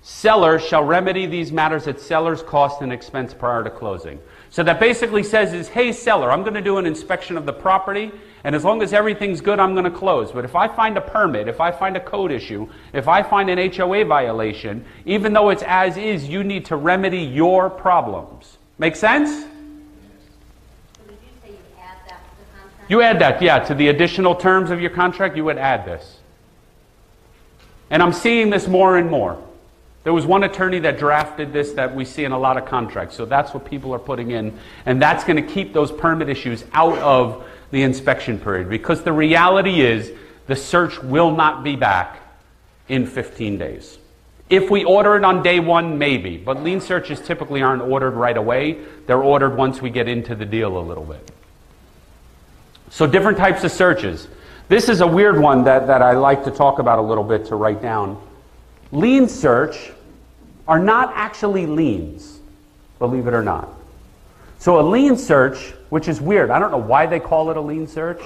Speaker 2: seller shall remedy these matters at seller's cost and expense prior to closing. So that basically says is, hey seller, I'm going to do an inspection of the property, and as long as everything's good, I'm going to close. But if I find a permit, if I find a code issue, if I find an HOA violation, even though it's as is, you need to remedy your problems. Make sense?
Speaker 6: You add that,
Speaker 2: yeah, to the additional terms of your contract, you would add this. And I'm seeing this more and more. There was one attorney that drafted this that we see in a lot of contracts. So that's what people are putting in. And that's going to keep those permit issues out of the inspection period. Because the reality is, the search will not be back in 15 days. If we order it on day one, maybe. But lien searches typically aren't ordered right away, they're ordered once we get into the deal a little bit. So, different types of searches. This is a weird one that, that I like to talk about a little bit to write down. Lien search are not actually liens, believe it or not. So, a lien search, which is weird, I don't know why they call it a lien search.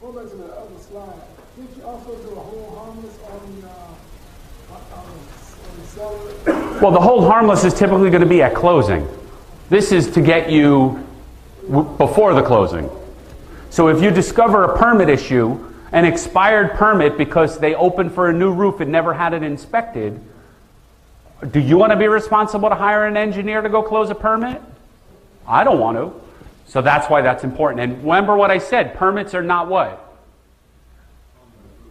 Speaker 7: Go back to the other slide. Did you also do a hold harmless on uh, on on?
Speaker 2: Well, the hold harmless is typically going to be at closing. This is to get you w- before the closing. So if you discover a permit issue, an expired permit because they opened for a new roof and never had it inspected, do you want to be responsible to hire an engineer to go close a permit? I don't want to. So that's why that's important. And remember what I said permits are not what?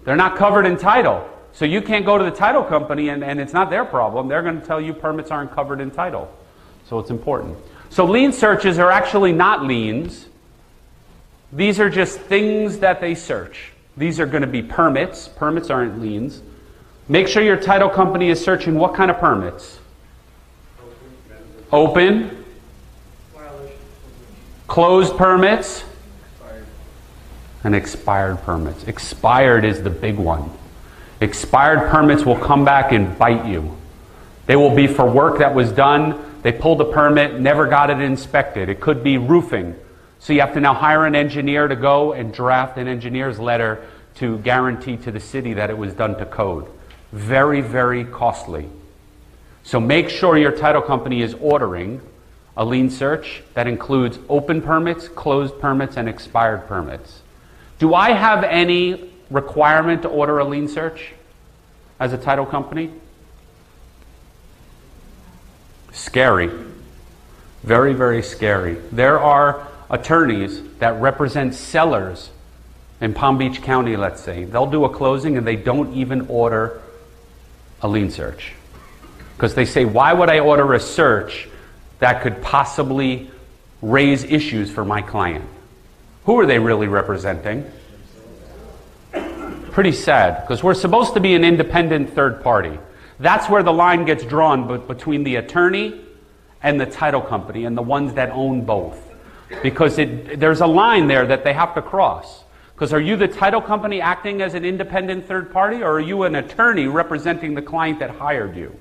Speaker 2: They're not covered in title. So you can't go to the title company and, and it's not their problem. They're going to tell you permits aren't covered in title. So it's important. So lien searches are actually not liens. These are just things that they search. These are going to be permits. Permits aren't liens. Make sure your title company is searching what kind of permits? Open, closed permits, and expired permits. Expired is the big one. Expired permits will come back and bite you. They will be for work that was done. They pulled a permit, never got it inspected. It could be roofing. So you have to now hire an engineer to go and draft an engineer's letter to guarantee to the city that it was done to code. Very, very costly. So make sure your title company is ordering a lien search that includes open permits, closed permits, and expired permits. Do I have any requirement to order a lien search as a title company? Scary. Very, very scary. There are attorneys that represent sellers in Palm Beach County, let's say. They'll do a closing and they don't even order a lien search. Because they say, why would I order a search that could possibly raise issues for my client? Who are they really representing? Pretty sad, because we're supposed to be an independent third party. That's where the line gets drawn between the attorney and the title company and the ones that own both. Because it, there's a line there that they have to cross. Because are you the title company acting as an independent third party, or are you an attorney representing the client that hired you?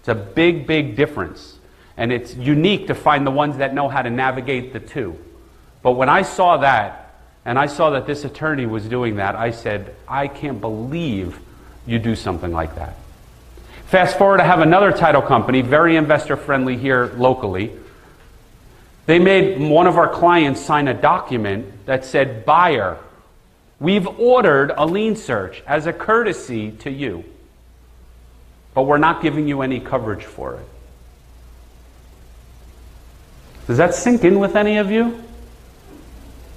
Speaker 2: It's a big, big difference. And it's unique to find the ones that know how to navigate the two. But when I saw that, and I saw that this attorney was doing that, I said, I can't believe you do something like that. Fast forward, I have another title company, very investor friendly here locally. They made one of our clients sign a document that said, Buyer, we've ordered a lien search as a courtesy to you, but we're not giving you any coverage for it. Does that sink in with any of you?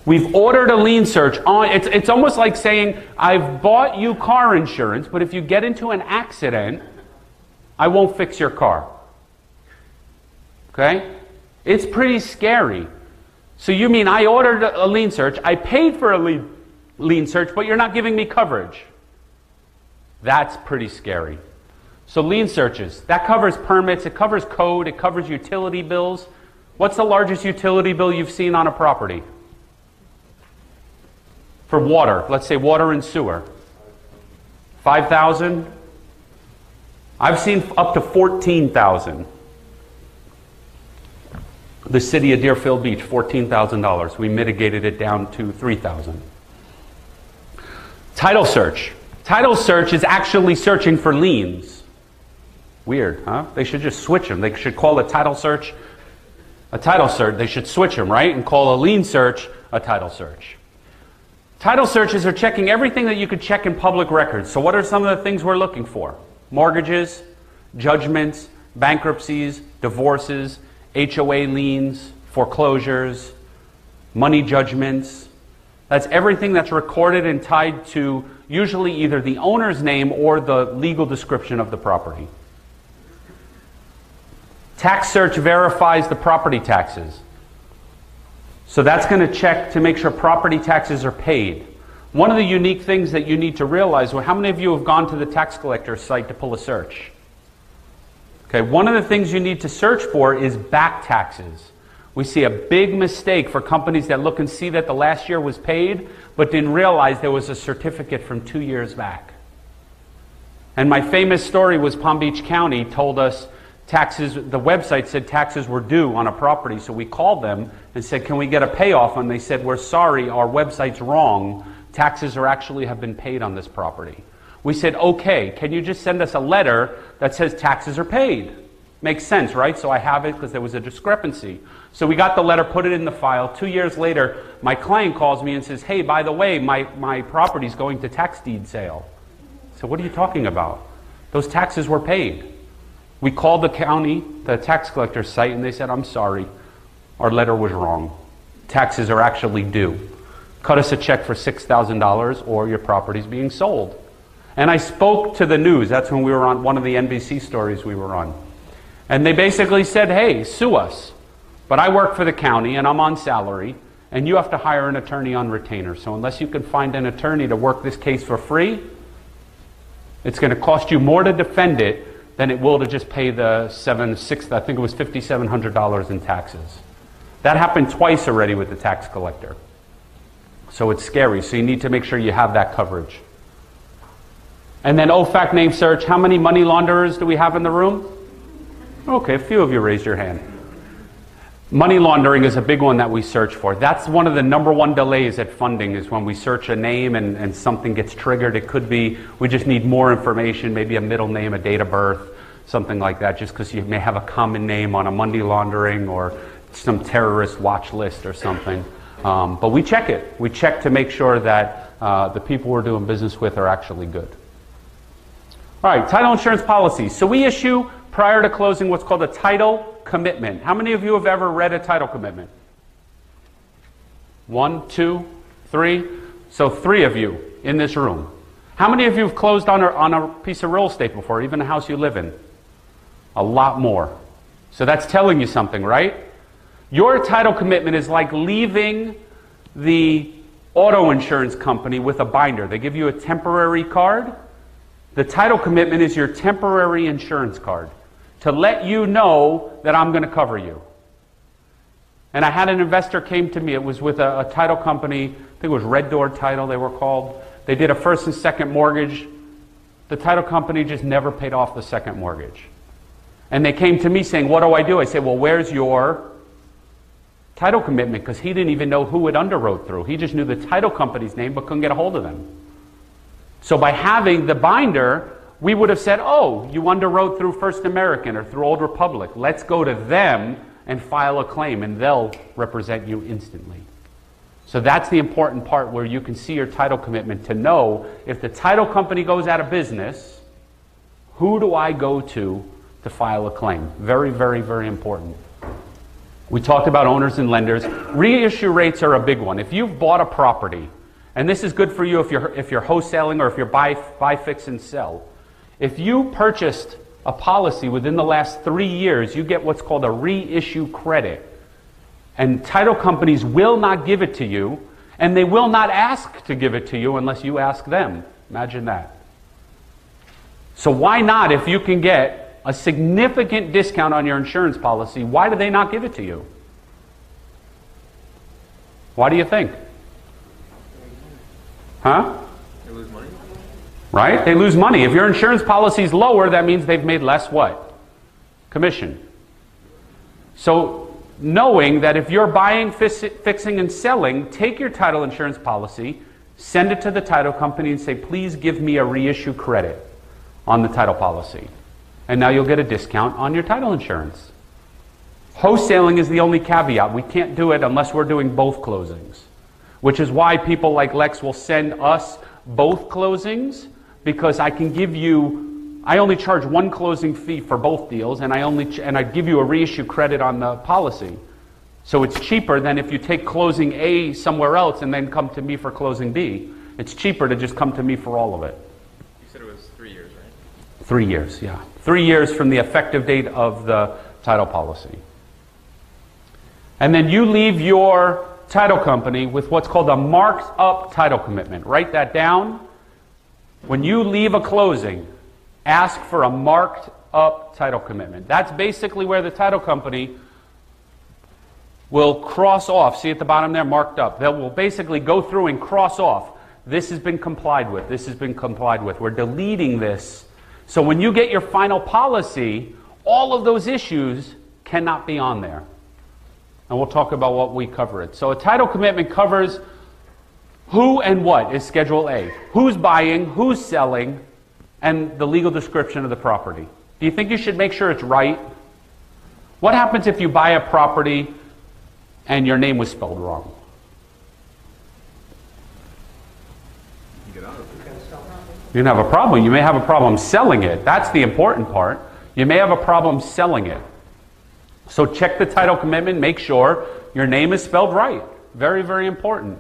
Speaker 2: We've ordered a lien search on it's it's almost like saying I've bought you car insurance, but if you get into an accident, I won't fix your car. Okay? It's pretty scary. So you mean I ordered a lien search, I paid for a lien, lien search, but you're not giving me coverage. That's pretty scary. So lien searches, that covers permits, it covers code, it covers utility bills. What's the largest utility bill you've seen on a property? For water, let's say water and sewer. 5,000? I've seen up to 14,000. The city of Deerfield Beach, $14,000. We mitigated it down to 3,000. Title search. Title search is actually searching for liens. Weird, huh? They should just switch them. They should call a title search a title search. They should switch them, right? And call a lien search a title search. Title searches are checking everything that you could check in public records. So, what are some of the things we're looking for? Mortgages, judgments, bankruptcies, divorces, HOA liens, foreclosures, money judgments. That's everything that's recorded and tied to usually either the owner's name or the legal description of the property. Tax search verifies the property taxes. So that's going to check to make sure property taxes are paid. One of the unique things that you need to realize, well, how many of you have gone to the tax collector site to pull a search? Okay, one of the things you need to search for is back taxes. We see a big mistake for companies that look and see that the last year was paid, but didn't realize there was a certificate from two years back. And my famous story was Palm Beach County told us taxes, the website said taxes were due on a property. So we called them and said, Can we get a payoff? And they said, We're sorry, our website's wrong. Taxes are actually have been paid on this property. We said, Okay, can you just send us a letter that says taxes are paid? Makes sense, right? So I have it because there was a discrepancy. So we got the letter, put it in the file. Two years later, my client calls me and says, Hey, by the way, my, my property's going to tax deed sale. So what are you talking about? Those taxes were paid. We called the county, the tax collector's site, and they said, I'm sorry, our letter was wrong. Taxes are actually due. Cut us a check for $6,000 or your property's being sold. And I spoke to the news. That's when we were on one of the NBC stories we were on. And they basically said, hey, sue us. But I work for the county and I'm on salary, and you have to hire an attorney on retainer. So unless you can find an attorney to work this case for free, it's going to cost you more to defend it than it will to just pay the seven, six, I think it was $5,700 in taxes. That happened twice already with the tax collector. So it's scary. So you need to make sure you have that coverage. And then OFAC name search. How many money launderers do we have in the room? Okay, a few of you raised your hand. Money laundering is a big one that we search for. That's one of the number one delays at funding is when we search a name and, and something gets triggered. It could be we just need more information, maybe a middle name, a date of birth, something like that, just because you may have a common name on a money laundering or some terrorist watch list or something. Um, but we check it. We check to make sure that uh, the people we're doing business with are actually good. All right, title insurance policies. So we issue prior to closing what's called a title commitment. How many of you have ever read a title commitment? One, two, three. So, three of you in this room. How many of you have closed on a, on a piece of real estate before, even a house you live in? A lot more. So, that's telling you something, right? Your title commitment is like leaving the auto insurance company with a binder. They give you a temporary card. The title commitment is your temporary insurance card to let you know that I'm going to cover you. And I had an investor came to me. It was with a, a, title company. I think it was Red Door Title they were called. They did a first and second mortgage. The title company just never paid off the second mortgage. And they came to me saying, "What do I do?" I said, "Well, where's your title commitment?" Because he didn't even know who it underwrote through. He just knew the title company's name, but couldn't get a hold of them. So by having the binder, we would have said, oh, you underwrote through First American or through Old Republic. Let's go to them and file a claim, and they'll represent you instantly. So that's the important part where you can see your title commitment to know if the title company goes out of business, who do I go to to file a claim? Very, very, very important. We talked about owners and lenders. Reissue rates are a big one. If you've bought a property, and this is good for you if you're, if you're wholesaling or if you're buy, buy, fix, and sell. If you purchased a policy within the last three years, you get what's called a reissue credit. And title companies will not give it to you, and they will not ask to give it to you unless you ask them. Imagine that. So, why not, if you can get a significant discount on your insurance policy, why do they not give it to you? Why do you think? Huh?
Speaker 3: They lose money?
Speaker 2: Right? They lose money. If your insurance policy is lower, that means they've made less what? Commission. So, knowing that if you're buying, fixing, and selling, take your title insurance policy, send it to the title company, and say, please give me a reissue credit on the title policy. And now you'll get a discount on your title insurance. Wholesaling is the only caveat. We can't do it unless we're doing both closings, which is why people like Lex will send us both closings because I can give you, I only charge one closing fee for both deals, and I only and I give you a reissue credit on the policy. So it's cheaper than if you take closing A somewhere else and then come to me for closing B. It's cheaper to just come to me for all of it.
Speaker 3: You said it was three years, right?
Speaker 2: Three years, yeah. Three years from the effective date of the title policy. And then you leave your title company with what's called a marked up title commitment. Write that down. When you leave a closing, ask for a marked up title commitment. That's basically where the title company will cross off. See at the bottom there, marked up. They will basically go through and cross off. This has been complied with. This has been complied with. We're deleting this. So when you get your final policy, all of those issues cannot be on there. And we'll talk about what we cover it. So a title commitment covers who and what is Schedule A. Who's buying, who's selling, and the legal description of the property. Do you think you should make sure it's right? What happens if you buy a property and your name was spelled wrong? You don't have a problem. You may have a problem selling it. That's the important part. You may have a problem selling it. So check the title commitment, make sure your name is spelled right. Very, very important.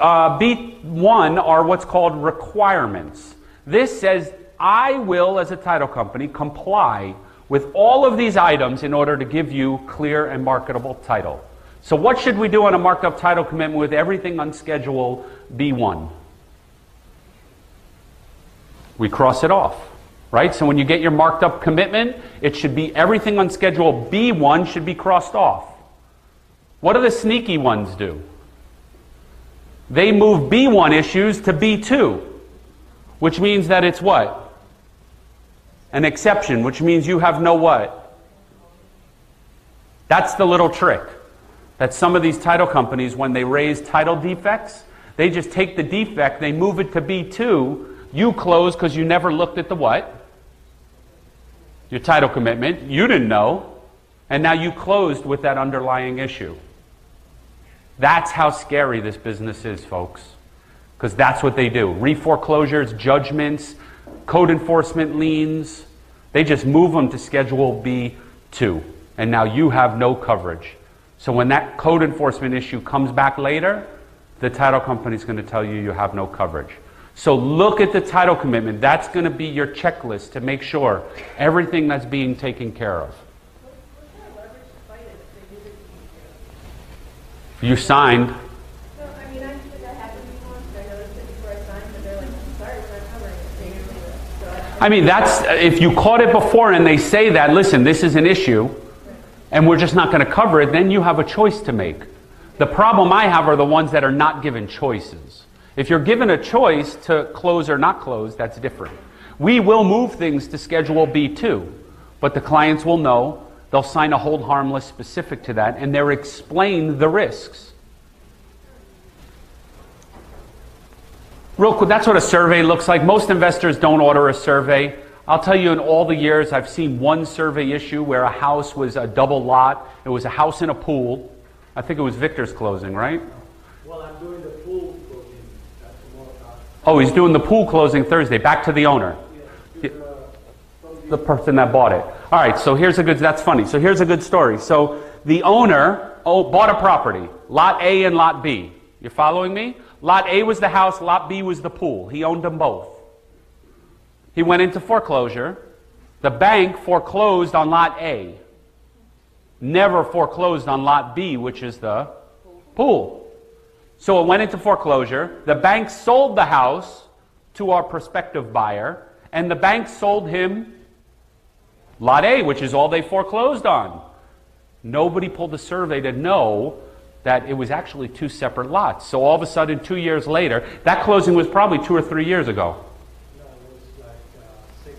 Speaker 2: Uh, B1 are what's called requirements. This says, I will, as a title company, comply with all of these items in order to give you clear and marketable title. So, what should we do on a marked up title commitment with everything on Schedule B1? We cross it off, right? So, when you get your marked up commitment, it should be everything on Schedule B1 should be crossed off. What do the sneaky ones do? They move B1 issues to B2, which means that it's what? An exception, which means you have no what? That's the little trick. That some of these title companies, when they raise title defects, they just take the defect, they move it to B2, you close because you never looked at the what? Your title commitment. You didn't know. And now you closed with that underlying issue. That's how scary this business is, folks. Because that's what they do. Reforeclosures, judgments, code enforcement liens, they just move them to Schedule B2. And now you have no coverage. So when that code enforcement issue comes back later, the title company is going to tell you you have no coverage. So look at the title commitment. That's going to be your checklist to make sure everything that's being taken care of. You signed.
Speaker 6: I mean,
Speaker 2: that's if you caught it before and they say that, listen, this is an issue, and we're just not going to cover it, then you have a choice to make. The problem I have are the ones that are not given choices. If you're given a choice to close or not close, that's different. We will move things to Schedule B2, but the clients will know. They'll sign a hold harmless specific to that, and they'll explain the risks. Real quick, that's what a survey looks like. Most investors don't order a survey. I'll tell you, in all the years, I've seen one survey issue where a house was a double lot. It was a house and a pool. I think it was Victor's closing, right?
Speaker 5: Well, I'm doing the pool closing at tomorrow.
Speaker 2: Oh, he's doing the pool closing Thursday. Back to the owner. Uh, the person that bought it. All right, so here's a good, that's funny. So here's a good story. So the owner oh, bought a property, lot A and lot B. You're following me? Lot A was the house, lot B was the pool. He owned them both. He went into foreclosure. The bank foreclosed on lot A, never foreclosed on lot B, which is the pool. So it went into foreclosure. The bank sold the house to our prospective buyer, and the bank sold him lot A, which is all they foreclosed on. Nobody pulled the survey to know that it was actually two separate lots. So all of a sudden, two years later, that closing was probably two or three years ago.
Speaker 5: No, it was like uh, six.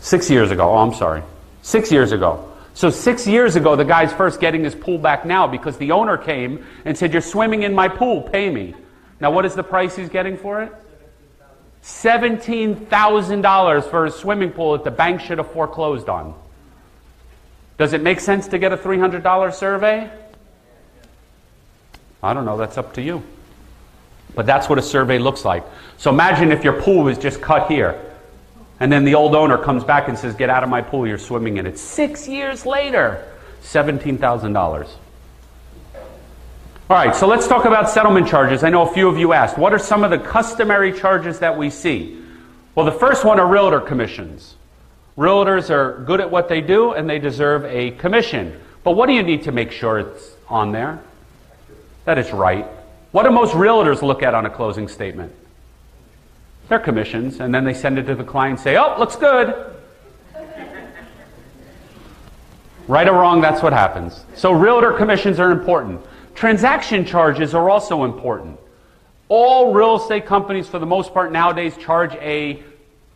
Speaker 2: Six years ago. Oh, I'm sorry. Six years ago. So six years ago, the guy's first getting his pool back now because the owner came and said, You're swimming in my pool, pay me. Now, what is the price he's getting for it? $17,000 for a swimming pool that the bank should have foreclosed on. Does it make sense to get a $300 survey? I don't know, that's up to you. But that's what a survey looks like. So imagine if your pool was just cut here. And then the old owner comes back and says, Get out of my pool, you're swimming in it. Six years later, $17,000. All right, so let's talk about settlement charges. I know a few of you asked, what are some of the customary charges that we see? Well, the first one are realtor commissions. Realtors are good at what they do and they deserve a commission. But what do you need to make sure it's on there? That it's right. What do most realtors look at on a closing statement? Their commissions, and then they send it to the client and say, Oh, looks good. right or wrong, that's what happens. So, realtor commissions are important. Transaction charges are also important. All real estate companies, for the most part, nowadays charge a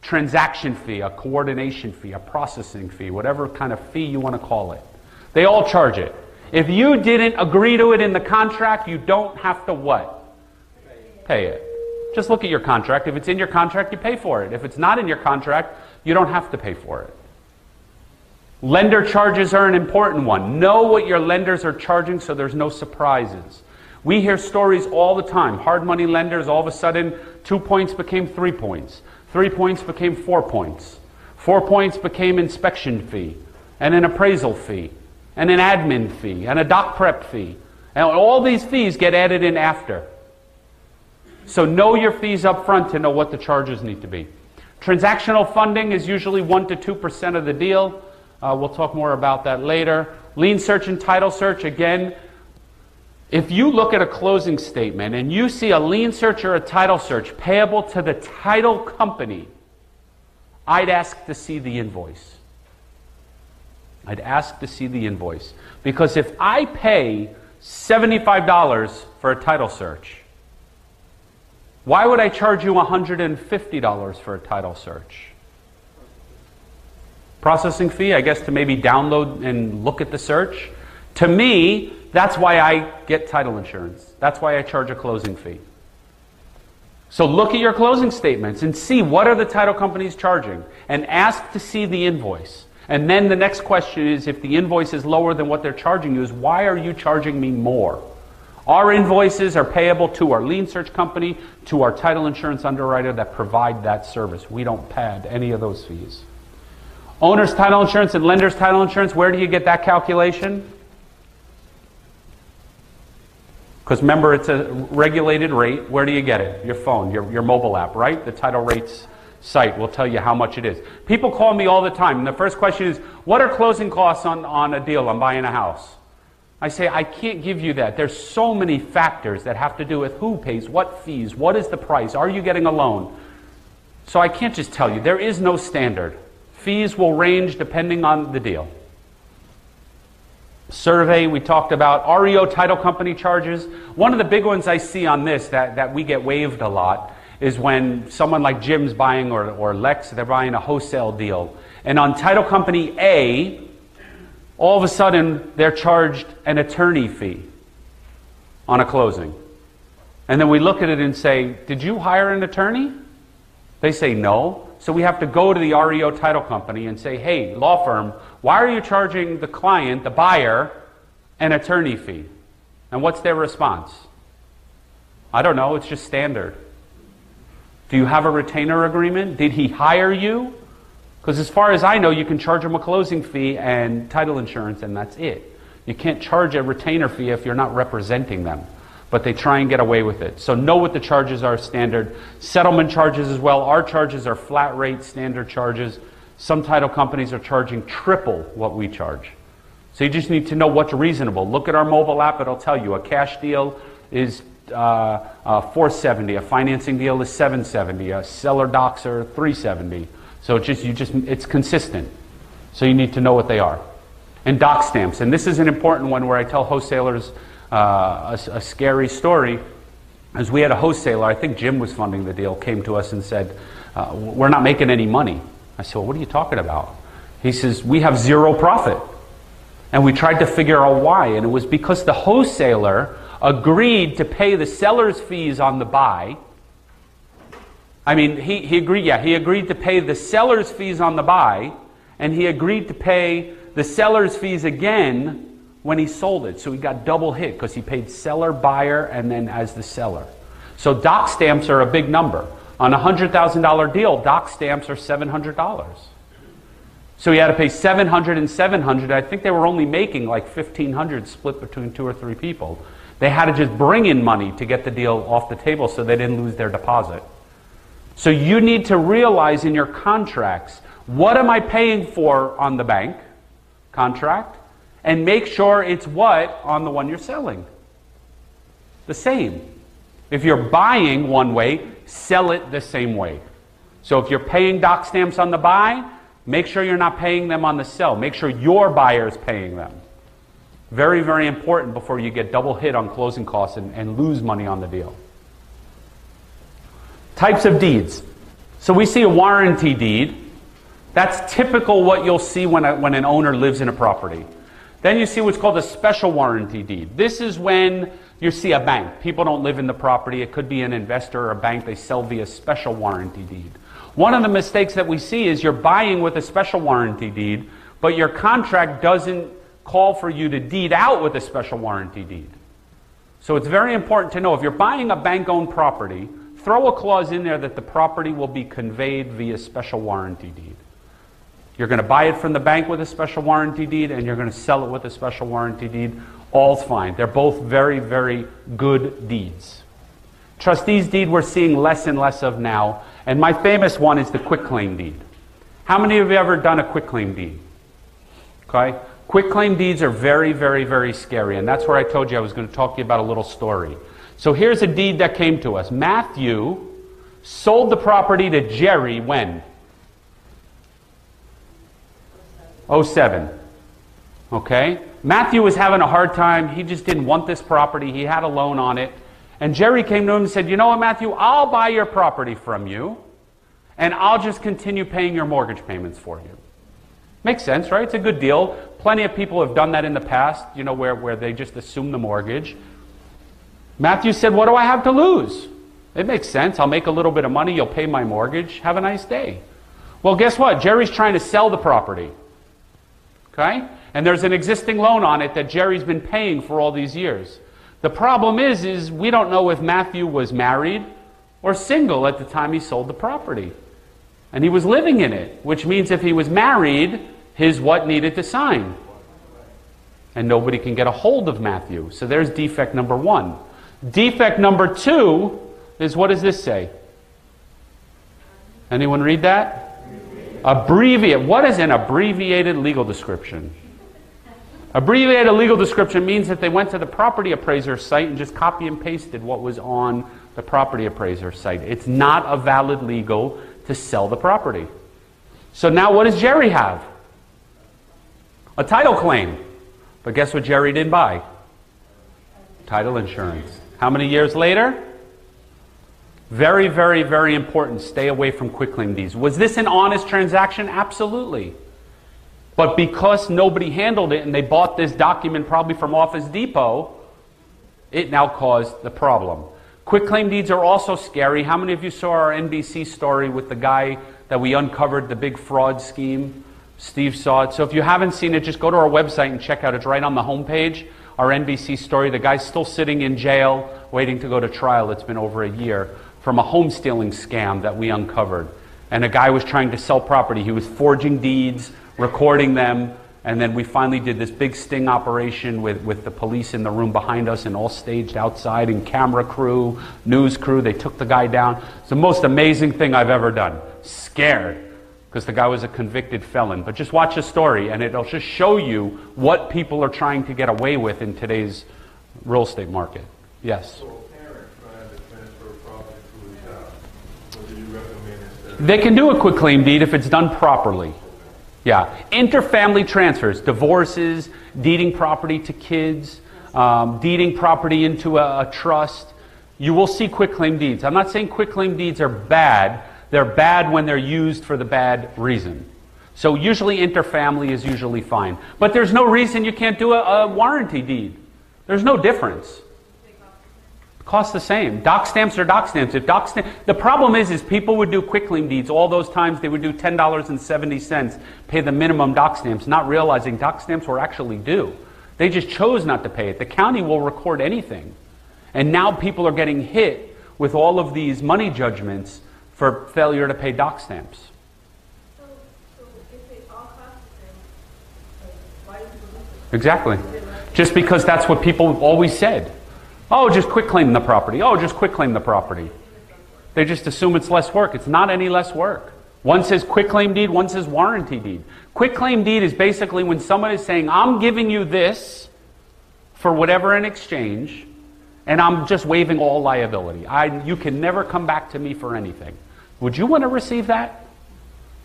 Speaker 2: transaction fee, a coordination fee, a processing fee, whatever kind of fee you want to call it. They all charge it. If you didn't agree to it in the contract, you don't have to what? Pay it. Just look at your contract. If it's in your contract, you pay for it. If it's not in your contract, you don't have to pay for it. Lender charges are an important one. Know what your lenders are charging so there's no surprises. We hear stories all the time. Hard money lenders, all of a sudden, two points became three points. Three points became four points. Four points became inspection fee and an appraisal fee and an admin fee and a doc prep fee. And all these fees get added in after. So know your fees up front to know what the charges need to be. Transactional funding is usually 1 to 2% of the deal. Uh, we'll talk more about that later. Lien search and title search, again, if you look at a closing statement and you see a lien search or a title search payable to the title company, I'd ask to see the invoice. I'd ask to see the invoice. Because if I pay $75 for a title search, why would I charge you $150 for a title search? Processing fee, I guess, to maybe download and look at the search. To me, that's why I get title insurance. That's why I charge a closing fee. So look at your closing statements and see what are the title companies charging and ask to see the invoice. And then the next question is if the invoice is lower than what they're charging you is why are you charging me more? Our invoices are payable to our lien search company, to our title insurance underwriter that provide that service. We don't pad any of those fees. Owner's title insurance and lender's title insurance, where do you get that calculation? Because remember, it's a regulated rate. Where do you get it? Your phone, your, your mobile app, right? The title rates site will tell you how much it is. People call me all the time, and the first question is, What are closing costs on, on a deal? I'm buying a house. I say, I can't give you that. There's so many factors that have to do with who pays, what fees, what is the price, are you getting a loan? So I can't just tell you. There is no standard. Fees will range depending on the deal. Survey, we talked about. REO title company charges. One of the big ones I see on this that, that we get waived a lot is when someone like Jim's buying or, or Lex, they're buying a wholesale deal. And on title company A, all of a sudden they're charged an attorney fee on a closing. And then we look at it and say, Did you hire an attorney? They say no. So we have to go to the REO title company and say, hey, law firm, why are you charging the client, the buyer, an attorney fee? And what's their response? I don't know, it's just standard. Do you have a retainer agreement? Did he hire you? Because as far as I know, you can charge them a closing fee and title insurance, and that's it. You can't charge a retainer fee if you're not representing them. But they try and get away with it. So know what the charges are standard. Settlement charges as well. Our charges are flat rate standard charges. Some title companies are charging triple what we charge. So you just need to know what's reasonable. Look at our mobile app, it'll tell you a cash deal is uh, uh, 470, a financing deal is 770, a seller docs are 370. So it's just you just it's consistent. So you need to know what they are. And doc stamps, and this is an important one where I tell wholesalers uh, a, a scary story. As we had a wholesaler, I think Jim was funding the deal, came to us and said, uh, "We're not making any money." I said, well, "What are you talking about?" He says, "We have zero profit." And we tried to figure out why, and it was because the wholesaler agreed to pay the seller's fees on the buy. I mean, he, he agreed, yeah, he agreed to pay the seller's fees on the buy, and he agreed to pay the seller's fees again when he sold it. So he got double hit because he paid seller, buyer, and then as the seller. So doc stamps are a big number. On a $100,000 deal, doc stamps are $700. So he had to pay 700 and 700. I think they were only making like 1500 split between two or three people. They had to just bring in money to get the deal off the table so they didn't lose their deposit. So you need to realize in your contracts what am I paying for on the bank contract and make sure it's what on the one you're selling. The same. If you're buying one way, sell it the same way. So if you're paying doc stamps on the buy, make sure you're not paying them on the sell. Make sure your buyer is paying them. Very, very important before you get double hit on closing costs and, and lose money on the deal. Types of deeds. So we see a warranty deed. That's typical what you'll see when, a, when an owner lives in a property. Then you see what's called a special warranty deed. This is when you see a bank. People don't live in the property. It could be an investor or a bank. They sell via special warranty deed. One of the mistakes that we see is you're buying with a special warranty deed, but your contract doesn't call for you to deed out with a special warranty deed. So it's very important to know if you're buying a bank owned property, throw a clause in there that the property will be conveyed via special warranty deed. You're going to buy it from the bank with a special warranty deed, and you're going to sell it with a special warranty deed. All's fine. They're both very, very good deeds. Trustees deed we're seeing less and less of now, and my famous one is the quitclaim deed. How many of you ever done a quitclaim deed? Okay? Quitclaim deeds are very, very, very scary, and that's where I told you I was going to talk to you about a little story. So here's a deed that came to us. Matthew sold the property to Jerry when? 07. Okay? Matthew was having a hard time. He just didn't want this property. He had a loan on it. And Jerry came to him and said, You know what, Matthew? I'll buy your property from you, and I'll just continue paying your mortgage payments for you. Makes sense, right? It's a good deal. Plenty of people have done that in the past, you know, where, where they just assume the mortgage. Matthew said, What do I have to lose? It makes sense. I'll make a little bit of money. You'll pay my mortgage. Have a nice day. Well, guess what? Jerry's trying to sell the property. Okay? And there's an existing loan on it that Jerry's been paying for all these years. The problem is, is we don't know if Matthew was married or single at the time he sold the property. And he was living in it, which means if he was married, his what needed to sign. And nobody can get a hold of Matthew. So there's defect number one. Defect number two is what does this say? Anyone read that? Abbreviate. What is an abbreviated legal description? Abbreviated legal description means that they went to the property appraiser site and just copy and pasted what was on the property appraiser site. It's not a valid legal to sell the property. So now what does Jerry have? A title claim. But guess what Jerry didn't buy? Title insurance. How many years later? Very, very, very important. Stay away from quitclaim deeds. Was this an honest transaction? Absolutely. But because nobody handled it and they bought this document probably from Office Depot, it now caused the problem. Quitclaim deeds are also scary. How many of you saw our NBC story with the guy that we uncovered the big fraud scheme. Steve saw it. So if you haven't seen it, just go to our website and check out. It's right on the homepage. Our NBC story. The guy's still sitting in jail, waiting to go to trial. It's been over a year from a home stealing scam that we uncovered. And a guy was trying to sell property. He was forging deeds, recording them, and then we finally did this big sting operation with, with the police in the room behind us and all staged outside and camera crew, news crew. They took the guy down. It's the most amazing thing I've ever done. Scared because the guy was a convicted felon. But just watch the story and it'll just show you what people are trying to get away with in today's real estate market. Yes.
Speaker 8: So a parent trying to transfer property to a child, what do you recommend instead of?
Speaker 2: They can do a quick claim deed if it's done properly. Yeah. Interfamily transfers, divorces, deeding property to kids, um, deeding property into a, a trust. You will see quick claim deeds. I'm not saying quick claim deeds are bad. They're bad when they're used for the bad reason. So usually interfamily is usually fine. But there's no reason you can't do a, a warranty deed. There's no difference. Cost the same. Doc stamps are doc stamps. If doc stamp, the problem is, is people would do quick deeds. All those times they would do ten dollars and seventy cents, pay the minimum doc stamps, not realizing doc stamps were actually due. They just chose not to pay it. The county will record anything, and now people are getting hit with all of these money judgments for failure to pay doc stamps.
Speaker 6: So, so if they all cost the same, like, why is it?
Speaker 2: Exactly. Just because that's what people always said. Oh, just quit claim the property. Oh, just quit claim the property. They just assume it's less work. It's not any less work. One says quick claim deed, one says warranty deed. Quick claim deed is basically when someone is saying, I'm giving you this for whatever in exchange, and I'm just waiving all liability. I, you can never come back to me for anything. Would you want to receive that?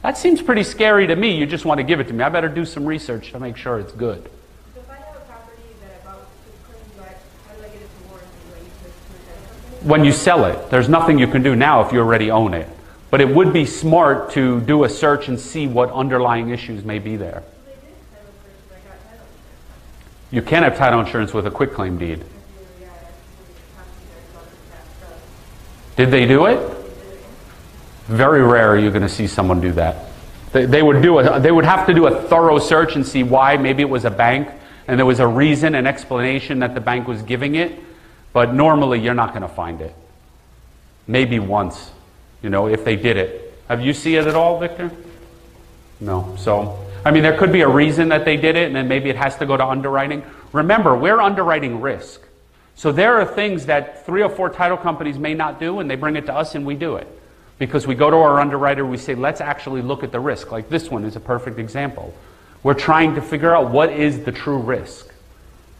Speaker 2: That seems pretty scary to me. You just want to give it to me. I better do some research to make sure it's good.
Speaker 6: So if I have a property that I bought with claim, do I, how do I get it to warranty? Do I use this to the title company?
Speaker 2: when you sell it. There's nothing you can do now if you already own it. But it would be smart to do a search and see what underlying issues may be there.
Speaker 6: They did title search, but I got title insurance.
Speaker 2: You can have title insurance with a quick claim deed.
Speaker 6: Yeah, yeah, I actually talked to you guys about this past stuff.
Speaker 2: Did they do it? Very rare you're going to see someone do that. They, they would do a, they would have to do a thorough search and see why. Maybe it was a bank and there was a reason, an explanation that the bank was giving it. But normally you're not going to find it. Maybe once, you know, if they did it. Have you seen it at all, Victor? No. So, I mean, there could be a reason that they did it, and then maybe it has to go to underwriting. Remember, we're underwriting risk. So there are things that three or four title companies may not do, and they bring it to us, and we do it. Because we go to our underwriter, we say, let's actually look at the risk. Like this one is a perfect example. We're trying to figure out what is the true risk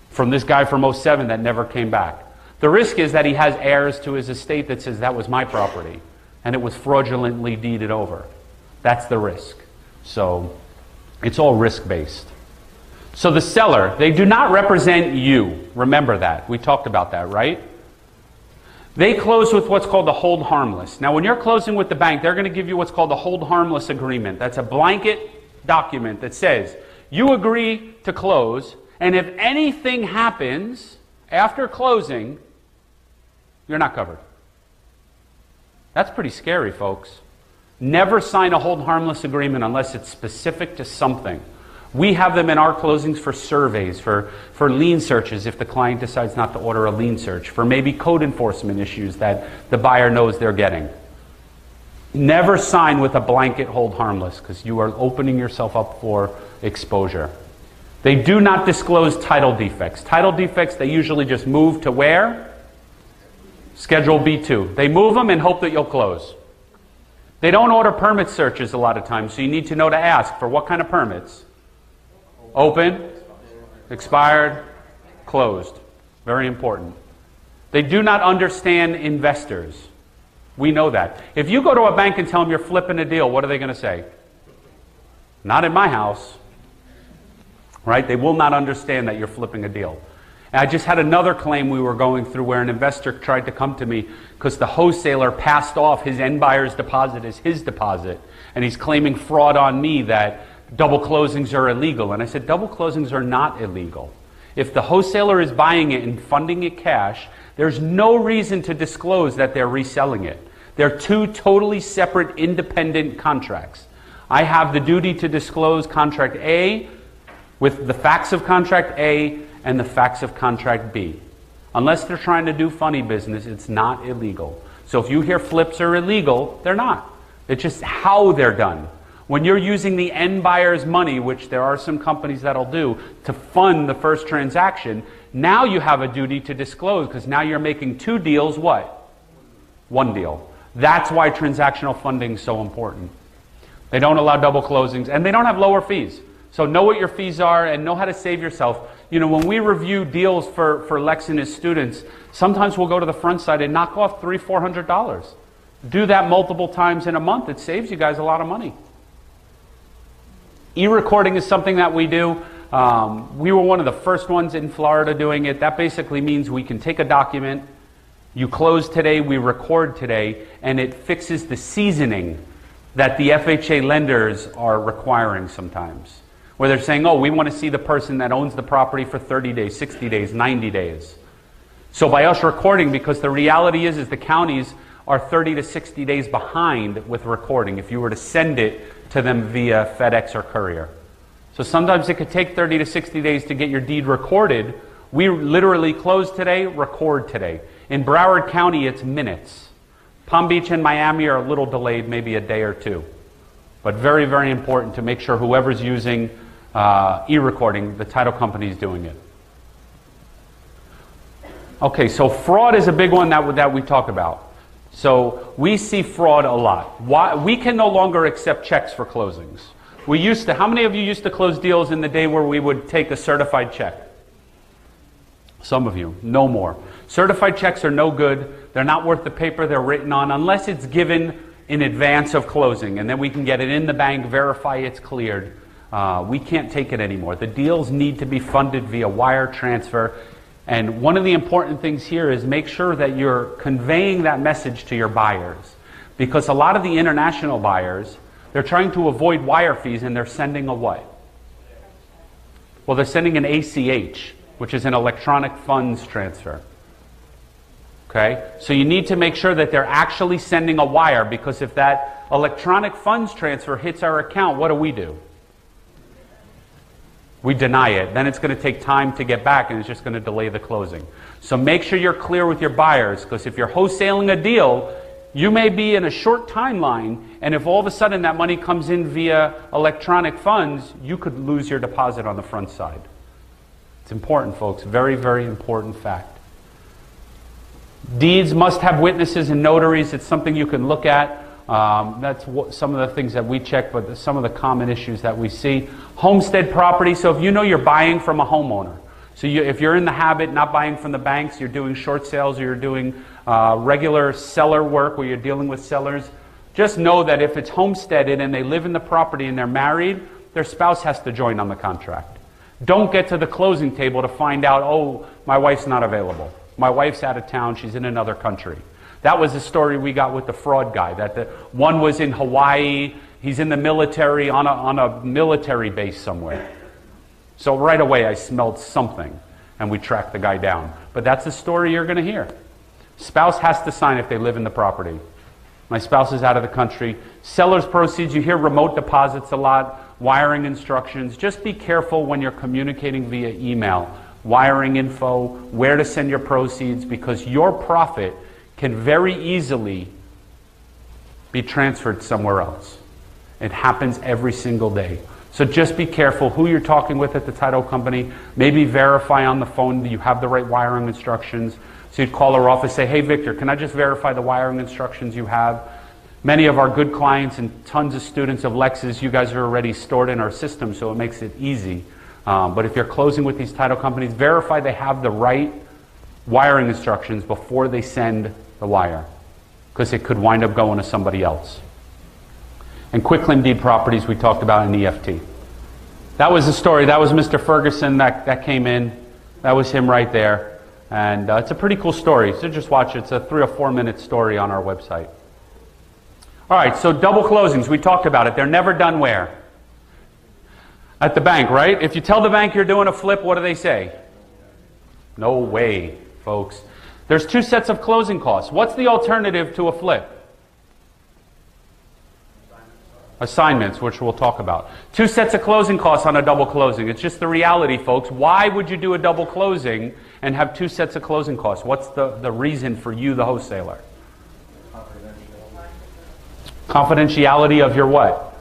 Speaker 2: from this guy from 07 that never came back. The risk is that he has heirs to his estate that says that was my property and it was fraudulently deeded over. That's the risk. So it's all risk based. So the seller, they do not represent you. Remember that. We talked about that, right? They close with what's called the hold harmless. Now, when you're closing with the bank, they're going to give you what's called the hold harmless agreement. That's a blanket document that says you agree to close, and if anything happens after closing, you're not covered. That's pretty scary, folks. Never sign a hold harmless agreement unless it's specific to something. We have them in our closings for surveys, for, for lien searches if the client decides not to order a lien search, for maybe code enforcement issues that the buyer knows they're getting. Never sign with a blanket hold harmless because you are opening yourself up for exposure. They do not disclose title defects. Title defects, they usually just move to where? Schedule B2. They move them and hope that you'll close. They don't order permit searches a lot of times, so you need to know to ask for what kind of permits. Open, expired, closed. Very important. They do not understand investors. We know that. If you go to a bank and tell them you're flipping a deal, what are they going to say? Not in my house. Right? They will not understand that you're flipping a deal. And I just had another claim we were going through where an investor tried to come to me because the wholesaler passed off his end buyer's deposit as his deposit. And he's claiming fraud on me that double closings are illegal. And I said, double closings are not illegal. If the wholesaler is buying it and funding it cash, there's no reason to disclose that they're reselling it. They're two totally separate, independent contracts. I have the duty to disclose contract A with the facts of contract A and the facts of contract B. Unless they're trying to do funny business, it's not illegal. So if you hear flips are illegal, they're not. It's just how they're done. When you're using the end buyer's money, which there are some companies that'll do, to fund the first transaction, now you have a duty to disclose because now you're making two deals what? One deal. That's why transactional funding is so important. They don't allow double closings and they don't have lower fees. So know what your fees are and know how to save yourself. You know, when we review deals for, for Lex and his students, sometimes we'll go to the front side and knock off three, four hundred dollars. Do that multiple times in a month. It saves you guys a lot of money. E-recording is something that we do. Um, we were one of the first ones in Florida doing it. That basically means we can take a document, you close today, we record today, and it fixes the seasoning that the FHA lenders are requiring sometimes. Where they're saying, oh, we want to see the person that owns the property for 30 days, 60 days, 90 days. So by us recording, because the reality is, is the counties are 30 to 60 days behind with recording if you were to send it to them via FedEx or courier. So sometimes it could take 30 to 60 days to get your deed recorded. We literally close today, record today. In Broward County, it's minutes. Palm Beach and Miami are a little delayed, maybe a day or two. But very, very important to make sure whoever's using uh, e recording, the title company is doing it. Okay, so fraud is a big one that, that we talk about. So we see fraud a lot. Why, we can no longer accept checks for closings. We used to, how many of you used to close deals in the day where we would take a certified check? Some of you, no more. Certified checks are no good. They're not worth the paper they're written on unless it's given in advance of closing. And then we can get it in the bank, verify it's cleared. Uh, we can't take it anymore. The deals need to be funded via wire transfer. And one of the important things here is make sure that you're conveying that message to your buyers. Because a lot of the international buyers, they're trying to avoid wire fees and they're sending a what? Well, they're sending an ACH, which is an electronic funds transfer. Okay? So you need to make sure that they're actually sending a wire because if that electronic funds transfer hits our account, what do we do? We deny it. Then it's going to take time to get back and it's just going to delay the closing. So make sure you're clear with your buyers because if you're wholesaling a deal, you may be in a short timeline, and if all of a sudden that money comes in via electronic funds, you could lose your deposit on the front side. It's important, folks. Very, very important fact. Deeds must have witnesses and notaries. It's something you can look at. Um, that's what, some of the things that we check, but some of the common issues that we see. Homestead property. So if you know you're buying from a homeowner, so you, if you're in the habit not buying from the banks, you're doing short sales or you're doing uh, regular seller work where you're dealing with sellers, just know that if it's homesteaded and they live in the property and they're married, their spouse has to join on the contract. Don't get to the closing table to find out, oh, my wife's not available. My wife's out of town, she's in another country. That was the story we got with the fraud guy. That the one was in Hawaii. He's in the military on a, on a military base somewhere. So right away I smelled something, and we tracked the guy down. But that's the story you're going to hear. Spouse has to sign if they live in the property. My spouse is out of the country. Seller's proceeds, you hear remote deposits a lot, wiring instructions. Just be careful when you're communicating via email. Wiring info, where to send your proceeds, because your profit can very easily be transferred somewhere else. It happens every single day. So just be careful who you're talking with at the title company. Maybe verify on the phone that you have the right wiring instructions. So you'd call our office, and say, hey, Victor, can I just verify the wiring instructions you have? Many of our good clients and tons of students of Lex's, you guys are already stored in our system, so it makes it easy. Um, but if you're closing with these title companies, verify they have the right wiring instructions before they send the wire because it could wind up going to somebody else. And quitclaim deed properties we talked about in EFT. That was the story. That was Mr. Ferguson that, that came in. That was him right there. And uh, it's a pretty cool story. So just watch it. It's a three or four minute story on our website. All right, so double closings. We talked about it. They're never done where? At the bank, right? If you tell the bank you're doing a flip, what do they say? No way, folks. There's two sets of closing costs. What's the alternative to a flip? Assignments, which we'll talk about. Two sets of closing costs on a double closing. It's just the reality, folks. Why would you do a double closing and have two sets of closing costs? What's the, the reason for you, the wholesaler? Confidentiality of your what?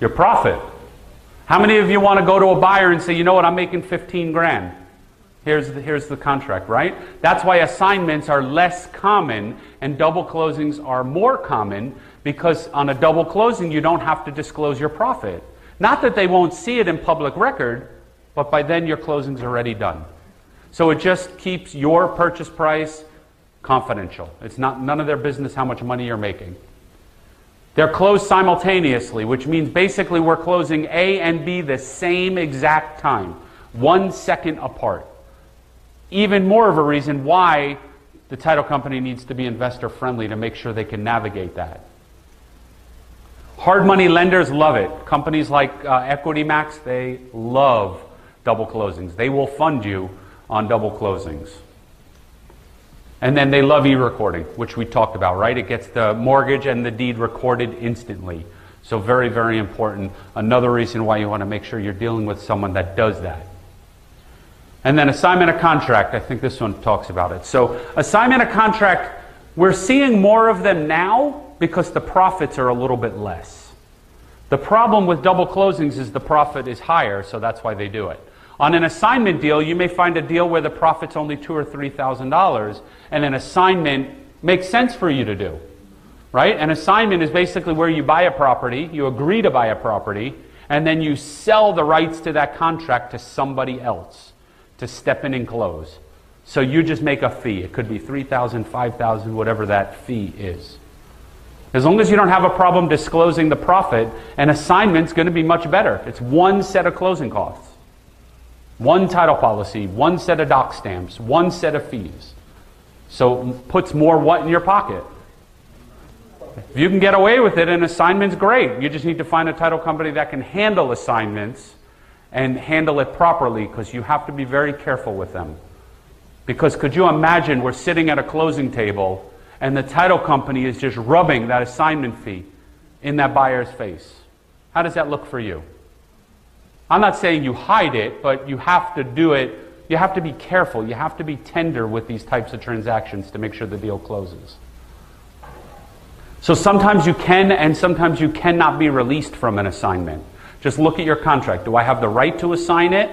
Speaker 2: Your profit. How many of you want to go to a buyer and say, you know what, I'm making 15 grand? Here's the, here's the contract, right? That's why assignments are less common and double closings are more common because on a double closing, you don't have to disclose your profit. Not that they won't see it in public record, but by then your closing's already done. So it just keeps your purchase price confidential. It's not none of their business how much money you're making. They're closed simultaneously, which means basically we're closing A and B the same exact time, one second apart. Even more of a reason why the title company needs to be investor friendly to make sure they can navigate that. Hard money lenders love it. Companies like uh, Equity Max, they love double closings. They will fund you on double closings. And then they love e recording, which we talked about, right? It gets the mortgage and the deed recorded instantly. So, very, very important. Another reason why you want to make sure you're dealing with someone that does that. And then assignment of contract. I think this one talks about it. So, assignment of contract, we're seeing more of them now because the profits are a little bit less. The problem with double closings is the profit is higher, so that's why they do it. On an assignment deal, you may find a deal where the profit's only two or three thousand dollars, and an assignment makes sense for you to do. Right? An assignment is basically where you buy a property, you agree to buy a property, and then you sell the rights to that contract to somebody else to step in and close. So you just make a fee. It could be 3000 5000 whatever that fee is. As long as you don't have a problem disclosing the profit, an assignment's going to be much better. It's one set of closing costs, one title policy, one set of doc stamps, one set of fees. So puts more what in your pocket? If you can get away with it, an assignment's great. You just need to find a title company that can handle assignments and handle it properly because you have to be very careful with them. Because could you imagine we're sitting at a closing table and the title company is just rubbing that assignment fee in that buyer's face. How does that look for you? I'm not saying you hide it, but you have to do it. You have to be careful. You have to be tender with these types of transactions to make sure the deal closes. So sometimes you can and sometimes you cannot be released from an assignment. Just look at your contract. Do I have the right to assign it?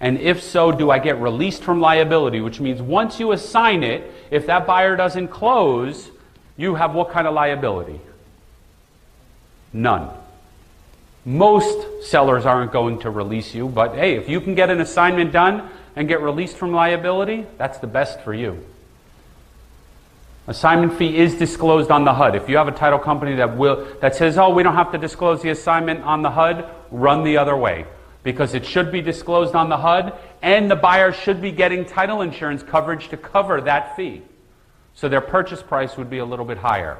Speaker 2: And if so, do I get released from liability? Which means once you assign it, if that buyer doesn't close, you have what kind of liability? None. Most sellers aren't going to release you, but hey, if you can get an assignment done and get released from liability, that's the best for you. Assignment fee is disclosed on the HUD. If you have a title company that will that says, "Oh, we don't have to disclose the assignment on the HUD," run the other way because it should be disclosed on the HUD, and the buyer should be getting title insurance coverage to cover that fee. So their purchase price would be a little bit higher.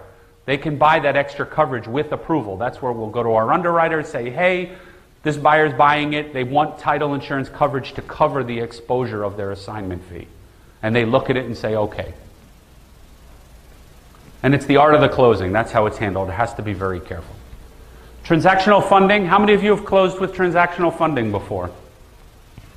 Speaker 2: They can buy that extra coverage with approval. That's where we'll go to our underwriter and say, hey, this buyer's buying it. They want title insurance coverage to cover the exposure of their assignment fee. And they look at it and say, okay. And it's the art of the closing. That's how it's handled. It has to be very careful. Transactional funding. How many of you have closed with transactional funding before?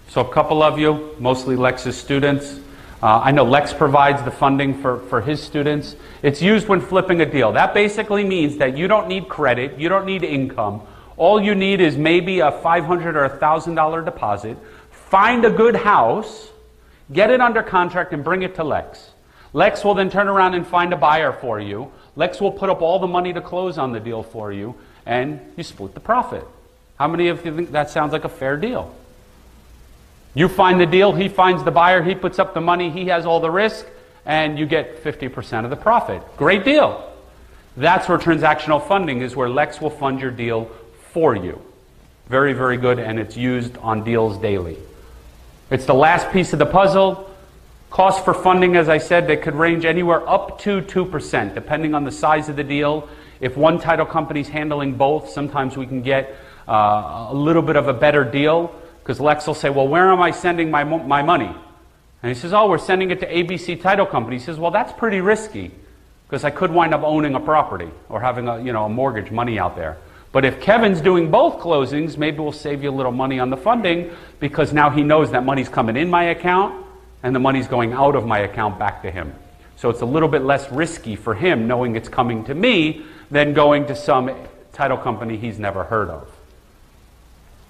Speaker 2: So a couple of you, mostly Lex's students. Uh, I know Lex provides the funding for, for his students. It's used when flipping a deal. That basically means that you don't need credit, you don't need income. All you need is maybe a 500 or $1,000 deposit. Find a good house, get it under contract, and bring it to Lex. Lex will then turn around and find a buyer for you. Lex will put up all the money to close on the deal for you and you split the profit. How many of you think that sounds like a fair deal? You find the deal, he finds the buyer, he puts up the money, he has all the risk, and you get 50% of the profit. Great deal. That's where transactional funding is, where Lex will fund your deal for you. Very, very good, and it's used on deals daily. It's the last piece of the puzzle. Cost for funding, as I said, they could range anywhere up to 2%, depending on the size of the deal if one title company is handling both, sometimes we can get uh, a little bit of a better deal because Lex will say, Well, where am I sending my, my money? And he says, Oh, we're sending it to ABC Title Company. He says, Well, that's pretty risky. because I could wind up owning a property or having a, you know, a mortgage money out there. But if Kevin's doing both closings, maybe we'll save you a little money on the funding because now he knows that money's coming in my account and the money's going out of my account back to him. So it's a little bit less risky for him knowing it's coming to me than going to some title company he's never heard of.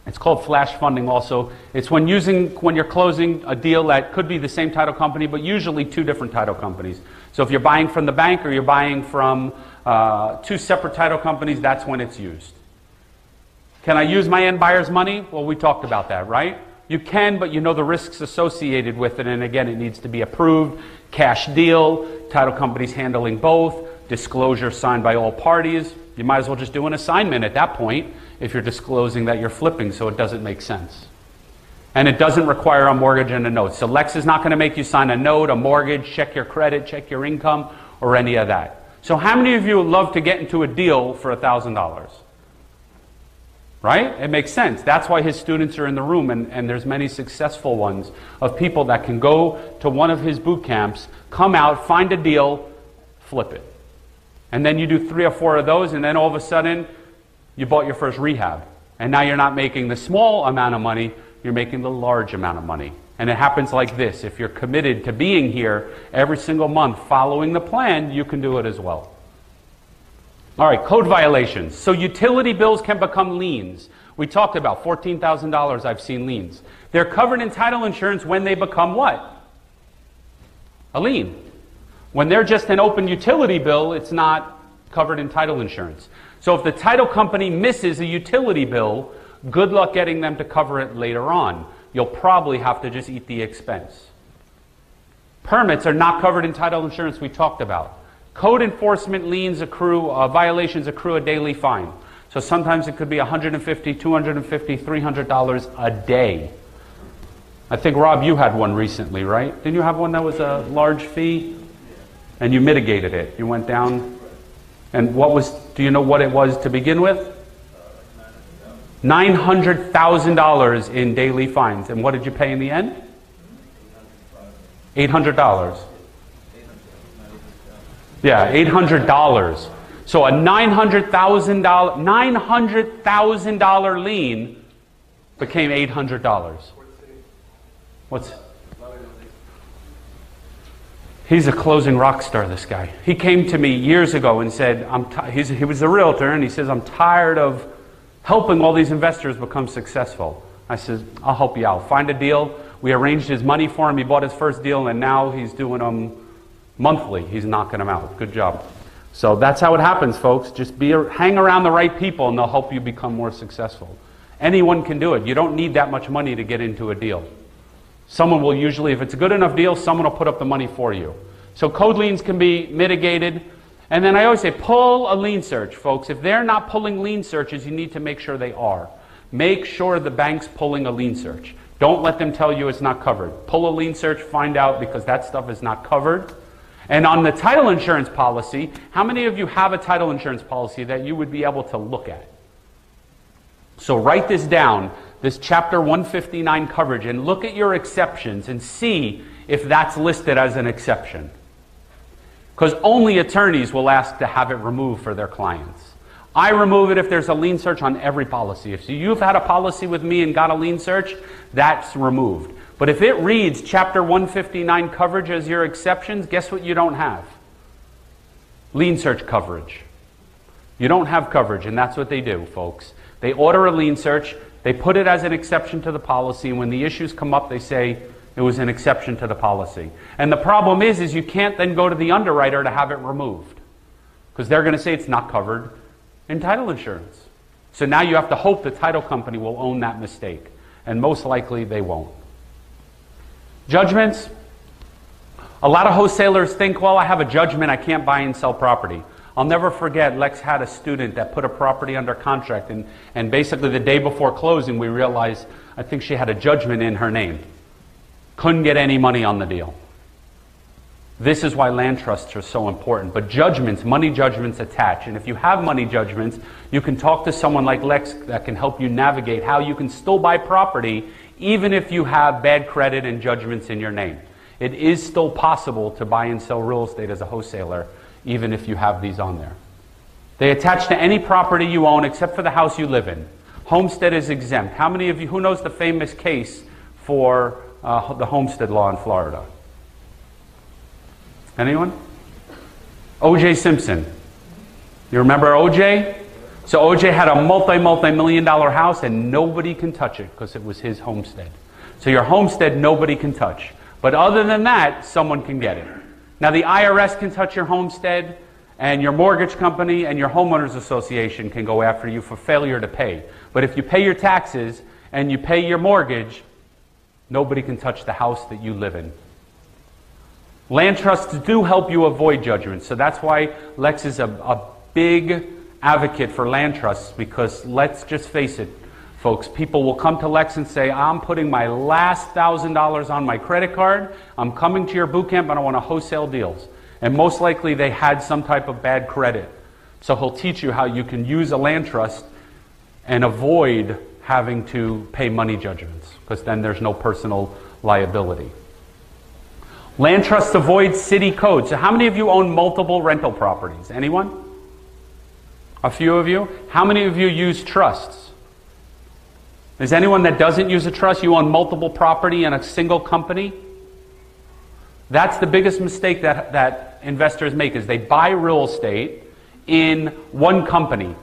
Speaker 2: It's called flash funding also. It's when using when you're closing a deal that could be the same title company, but usually two different title companies. So if you're buying from the bank or you're buying from uh, two separate title companies, that's when it's used. Can I use my end buyer's money? Well, we talked about that, right? You can, but you know the risks associated with it, and again, it needs to be approved, cash deal, title companies handling both, disclosure signed by all parties. You might as well just do an assignment at that point if you're disclosing that you're flipping, so it doesn't make sense. And it doesn't require a mortgage and a note. So Lex is not going to make you sign a note, a mortgage, check your credit, check your income, or any of that. So how many of you would love to get into a deal for $1,000? Right? It makes sense. That's why his students are in the room, and, and there's many successful ones of people that can go to one of his boot camps, come out, find a deal, flip it. And then you do three or four of those, and then all of a sudden, you bought your first rehab. And now you're not making the small amount of money, you're making the large amount of money. And it happens like this if you're committed to being here every single month following the plan, you can do it as well. All right, code violations. So utility bills can become liens. We talked about $14,000 I've seen liens. They're covered in title insurance when they become what? A lien. When they're just an open utility bill, it's not covered in title insurance. So if the title company misses a utility bill, good luck getting them to cover it later on. You'll probably have to just eat the expense. Permits are not covered in title insurance we talked about. Code enforcement liens accrue, uh, violations accrue a daily fine. So sometimes it could be $150, $250, $300 a day. I think, Rob, you had one recently, right? Didn't you have one that was a large fee? And you mitigated it. You went down. And what was, do you know what it was to begin with? $900,000 in daily fines. And what did you pay in the end? $800. Yeah, $800. So a $900,000 $900,000 lien became $800. What's He's a closing rock star, this guy. He came to me years ago and said, I'm t-, he was a realtor, and he says, I'm tired of helping all these investors become successful. I said, I'll help you out. Find a deal. We arranged his money for him. He bought his first deal, and now he's doing them monthly. He's knocking them out. Good job. So that's how it happens, folks. Just be hang around the right people, and they'll help you become more successful. Anyone can do it. You don't need that much money to get into a deal. Someone will usually, if it's a good enough deal, someone will put up the money for you. So code liens can be mitigated. And then I always say, pull a lien search, folks. If they're not pulling lien searches, you need to make sure they are. Make sure the bank's pulling a lien search. Don't let them tell you it's not covered. Pull a lien search, find out because that stuff is not covered. And on the title insurance policy, how many of you have a title insurance policy that you would be able to look at? So write this down, this chapter 159 coverage, and look at your exceptions and see if that's listed as an exception. Because only attorneys will ask to have it removed for their clients. I remove it if there's a lien search on every policy. If you've had a policy with me and got a lien search, that's removed. But if it reads chapter 159 coverage as your exceptions, guess what you don't have? Lien search coverage. You don't have coverage, and that's what they do, folks. They order a lien search, they put it as an exception to the policy, and when the issues come up, they say it was an exception to the policy. And the problem is, is you can't then go to the underwriter to have it removed. Because they're going to say it's not covered in title insurance. So now you have to hope the title company will own that mistake. And most likely they won't. Judgments. A lot of wholesalers think, well, I have a judgment, I can't buy and sell property. I'll never forget, Lex had a student that put a property under contract, and, and basically the day before closing, we realized I think she had a judgment in her name. Couldn't get any money on the deal. This is why land trusts are so important. But judgments, money judgments attach. And if you have money judgments, you can talk to someone like Lex that can help you navigate how you can still buy property even if you have bad credit and judgments in your name. It is still possible to buy and sell real estate as a wholesaler even if you have these on there. They attach to any property you own except for the house you live in. Homestead is exempt. How many of you, who knows the famous case for uh, the homestead law in Florida? Anyone? O.J. Simpson. You remember O.J.? So O.J. had a multi, multi million dollar house and nobody can touch it because it was his homestead. So your homestead, nobody can touch. But other than that, someone can get it. Now the IRS can touch your homestead, and your mortgage company and your homeowners association can go after you for failure to pay. But if you pay your taxes and you pay your mortgage, nobody can touch the house that you live in. Land trusts do help you avoid judgments. So that's why Lex is a, a big advocate for land trusts because let's just face it, folks, people will come to Lex and say, I'm putting my last thousand dollars on my credit card. I'm coming to your boot camp and I want to wholesale deals. And most likely they had some type of bad credit. So he'll teach you how you can use a land trust and avoid having to pay money judgments because then there's no personal liability. Land trusts avoid city code. So how many of you own multiple rental properties? Anyone? A few of you? How many of you use trusts? Is anyone that doesn't use a trust, you own multiple property in a single company? That's the biggest mistake that, that investors make is they buy real estate in one company.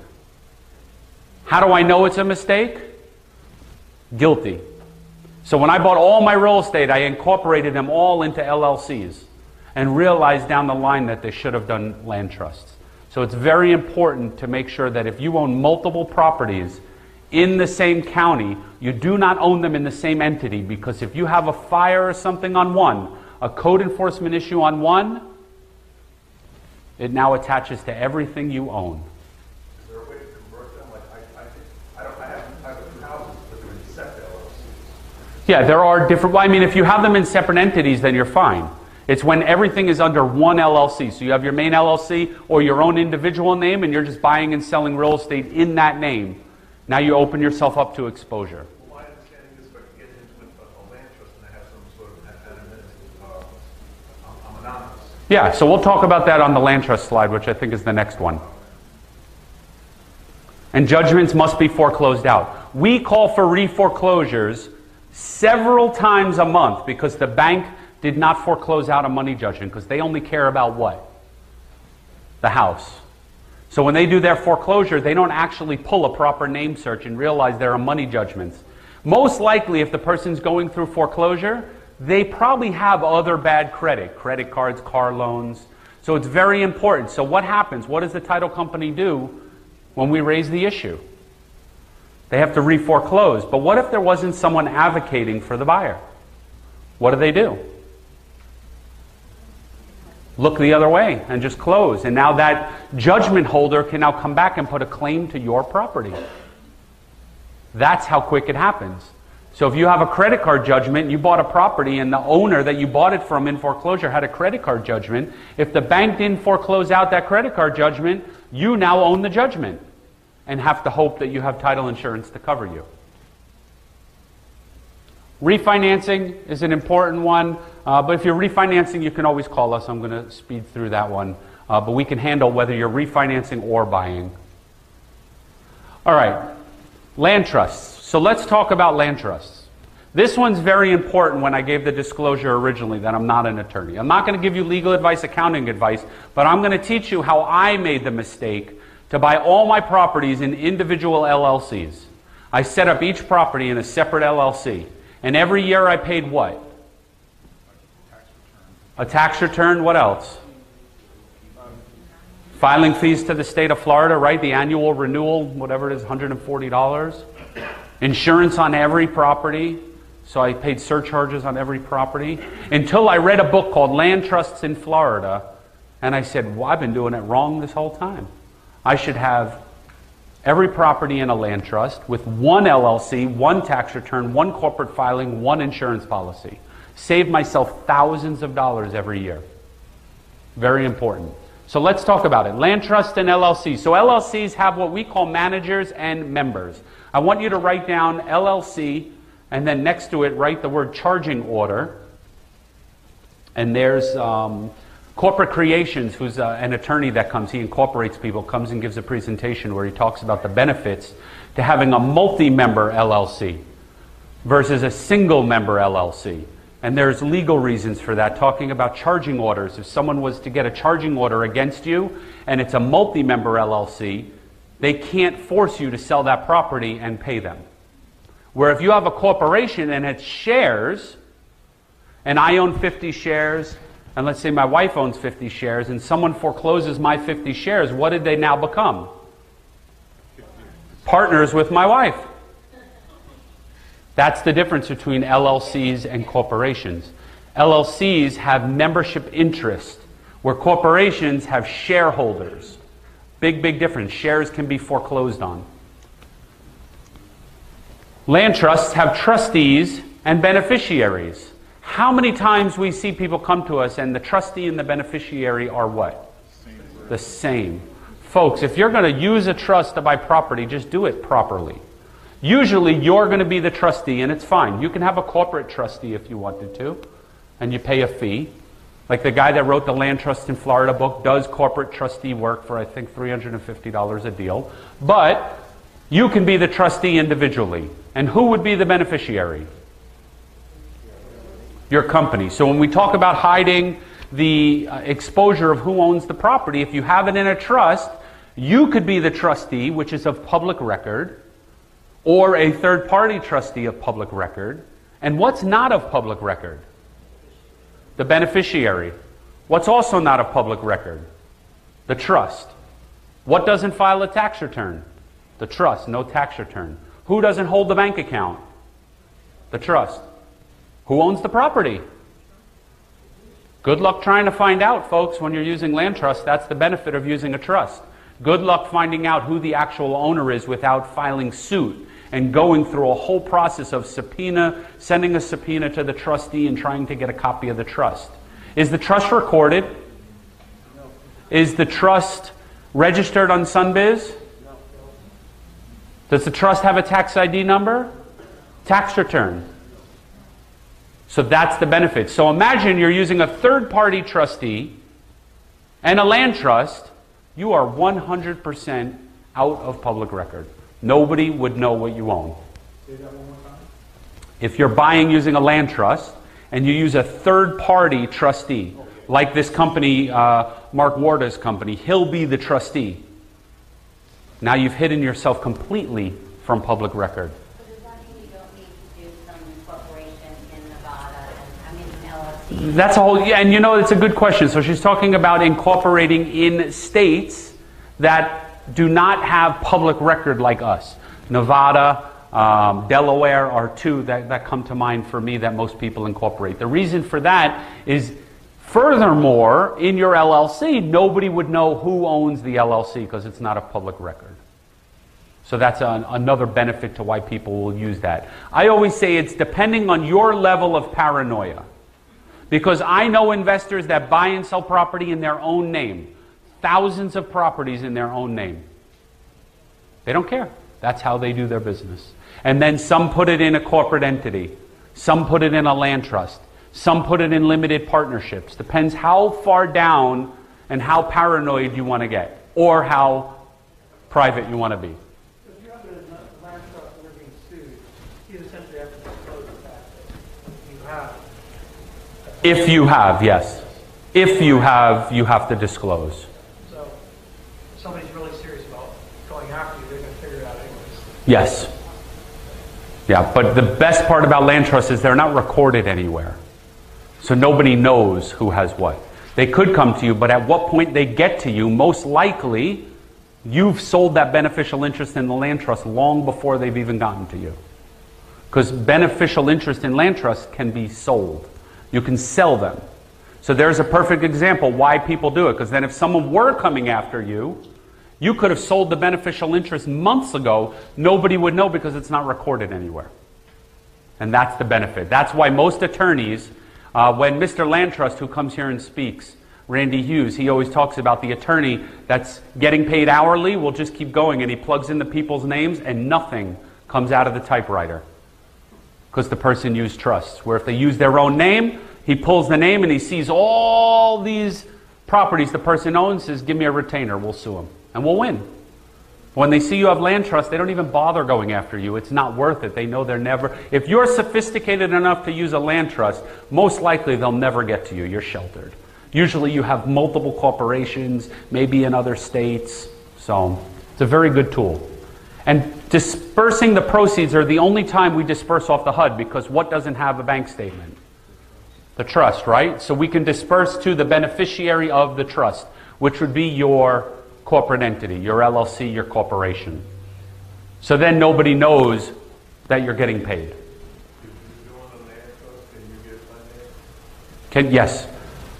Speaker 2: How do I know it's a mistake? Guilty. So when I bought all my real estate, I incorporated them all into LLCs and realized down the line that they should have done land trusts. So it's very important to make sure that if you own multiple properties in the same county, you do not own them in the same entity because if you have a fire or something on one, a code enforcement issue on one, it now attaches to everything you own.
Speaker 8: Is there a way to convert them? Like, I, I I don't, I have, I have two houses, but they're in separate LLCs.
Speaker 2: Yeah, there are different. Well, I mean, if you have them in separate entities, then you're fine. It's when everything is under one LLC. So you have your main LLC or your own individual name, and you're just buying and selling real estate in that name. Now you open yourself up to exposure.
Speaker 8: Well, my understanding is if I can get into a, a land trust and I have some sort of uh, I'm, I'm.
Speaker 2: Yeah, so we'll talk about that on the land trust slide, which I think is the next one. And judgments must be foreclosed out. We call for re-foreclosures several times a month because the bank did not foreclose out a money judgment because they only care about what? The house. So when they do their foreclosure, they don't actually pull a proper name search and realize there are money judgments. Most likely, if the person's going through foreclosure, they probably have other bad credit, credit cards, car loans. So it's very important. So what happens? What does the title company do when we raise the issue? They have to re-foreclose. But what if there wasn't someone advocating for the buyer? What do they do? Look the other way and just close. And now that judgment holder can now come back and put a claim to your property. That's how quick it happens. So if you have a credit card judgment, you bought a property and the owner that you bought it from in foreclosure had a credit card judgment, if the bank didn't foreclose out that credit card judgment, you now own the judgment and have to hope that you have title insurance to cover you. Refinancing is an important one, uh, but if you're refinancing, you can always call us. I'm going to speed through that one. Uh, but we can handle whether you're refinancing or buying. All right, land trusts. So let's talk about land trusts. This one's very important when I gave the disclosure originally that I'm not an attorney. I'm not going to give you legal advice, accounting advice, but I'm going to teach you how I made the mistake to buy all my properties in individual LLCs. I set up each property in a separate LLC. And every year I paid what? A tax return. What else? Filing fees to the state of Florida, right? The annual renewal, whatever it is, $140. Insurance on every property. So I paid surcharges on every property. Until I read a book called Land Trusts in Florida. And I said, well, I've been doing it wrong this whole time. I should have every property in a land trust with one LLC, one tax return, one corporate filing, one insurance policy. Save myself thousands of dollars every year. Very important. So let's talk about it. Land trust and LLC. So LLCs have what we call managers and members. I want you to write down LLC and then next to it write the word charging order. And there's um, Corporate Creations, who's uh, an attorney that comes, he incorporates people, comes and gives a presentation where he talks about the benefits to having a multi member LLC versus a single member LLC. And there's legal reasons for that, talking about charging orders. If someone was to get a charging order against you and it's a multi member LLC, they can't force you to sell that property and pay them. Where if you have a corporation and it's shares, and I own 50 shares, and let's say my wife owns 50 shares, and someone forecloses my 50 shares, what did they now become? Partners with my wife. That's the difference between LLCs and corporations. LLCs have membership interest, where corporations have shareholders. Big, big difference. Shares can be foreclosed on. Land trusts have trustees and beneficiaries. How many times we see people come to us and the trustee and the beneficiary are what? The same. Folks, if you're going to use a trust to buy property, just do it properly. Usually you're going to be the trustee and it's fine. You can have a corporate trustee if you wanted to and you pay a fee. Like the guy that wrote the Land Trust in Florida book does corporate trustee work for I think $350 a deal. But you can be the trustee individually. And who would be the beneficiary? Your company. So when we talk about hiding the uh, exposure of who owns the property, if you have it in a trust, you could be the trustee, which is of public record, or a third party trustee of public record. And what's not of public record? The beneficiary. What's also not of public record? The trust. What doesn't file a tax return? The trust, no tax return. Who doesn't hold the bank account? The trust. Who owns the property? Good luck trying to find out, folks, when you're using land trust. That's the benefit of using a trust. Good luck finding out who the actual owner is without filing suit and going through a whole process of subpoena, sending a subpoena to the trustee and trying to get a copy of the trust. Is the trust recorded? Is the trust registered on Sunbiz? Does the trust have a tax ID number? Tax return. So that's the benefit. So imagine you're using a third party trustee and a land trust, you are 100% out of public record. Nobody would know what you own. If you're buying using a land trust and you use a third party trustee, like this company, uh, Mark Warda's company, he'll be the trustee. Now you've hidden yourself completely from public record.
Speaker 9: So does that mean you don't need to do some incorporation in Nevada and, I mean, in LLC?
Speaker 2: That's a whole, and you know, it's a good question. So she's talking about incorporating in states that do not have public record like us. Nevada, um, Delaware are two that, that come to mind for me that most people incorporate. The reason for that is, furthermore, in your LLC, nobody would know who owns the LLC because it's not a public record. So that's an, another benefit to why people will use that. I always say it's depending on your level of paranoia. Because I know investors that buy and sell property in their own name thousands of properties in their own name. They don't care. That's how they do their business. And then some put it in a corporate entity, some put it in a land trust, some put it in limited partnerships. Depends how far down and how paranoid you want to get, or how private you want to be.
Speaker 5: If you're under a land trust and you're being sued, you essentially have to disclose the fact that you have.
Speaker 2: If you have, yes. If you have, you have to disclose.
Speaker 5: So if somebody's really serious about going after you, they're going to figure it out anyways.
Speaker 2: Yes. Yeah, but the best part about land trusts is they're not recorded anywhere. So nobody knows who has what. They could come to you, but at what point they get to you, most likely you've sold that beneficial interest in the land trust long before they've even gotten to you. Because beneficial interest in land trusts can be sold. You can sell them. So there's a perfect example why people do it. Because then if someone were coming after you, you could have sold the beneficial interest months ago. Nobody would know because it's not recorded anywhere. And that's the benefit. That's why most attorneys, uh, when Mr. Land Trust, who comes here and speaks, Randy Hughes, he always talks about the attorney that's getting paid hourly will just keep going and he plugs in the people's names and nothing comes out of the typewriter because the person used trusts. Where if they use their own name, he pulls the name and he sees all these properties the person owns says, give me a retainer, we'll sue them. And we'll win. When they see you have land trust, they don't even bother going after you. It's not worth it. They know they're never. If you're sophisticated enough to use a land trust, most likely they'll never get to you. You're sheltered. Usually you have multiple corporations, maybe in other states. So it's a very good tool. And dispersing the proceeds are the only time we disperse off the HUD because what doesn't have a bank statement? The trust, right? So we can disperse to the beneficiary of the trust, which would be your corporate entity, your LLC, your corporation. So then nobody knows that you're getting paid. Can, yes.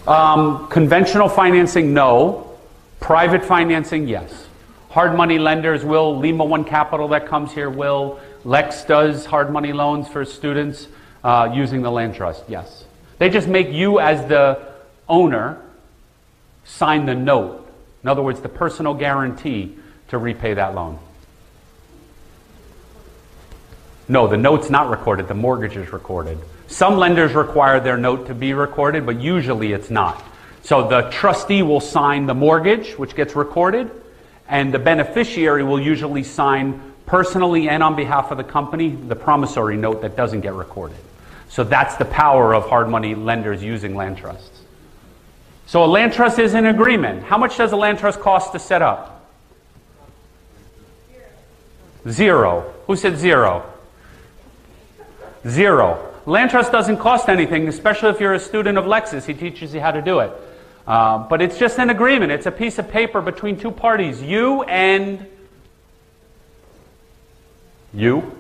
Speaker 2: Um, conventional financing, no. Private financing, yes. Hard money lenders will. Lima One Capital that comes here will. Lex does hard money loans for students uh, using the land trust, yes. They just make you, as the owner, sign the note. In other words, the personal guarantee to repay that loan. No, the note's not recorded, the mortgage is recorded. Some lenders require their note to be recorded, but usually it's not. So the trustee will sign the mortgage, which gets recorded, and the beneficiary will usually sign personally and on behalf of the company the promissory note that doesn't get recorded. So that's the power of hard money lenders using land trusts. So a land trust is an agreement. How much does a land trust cost to set up? Zero. Who said zero? Zero. Land trust doesn't cost anything, especially if you're a student of Lex's. He teaches you how to do it. Uh, but it's just an agreement. It's a piece of paper between two parties, you and you,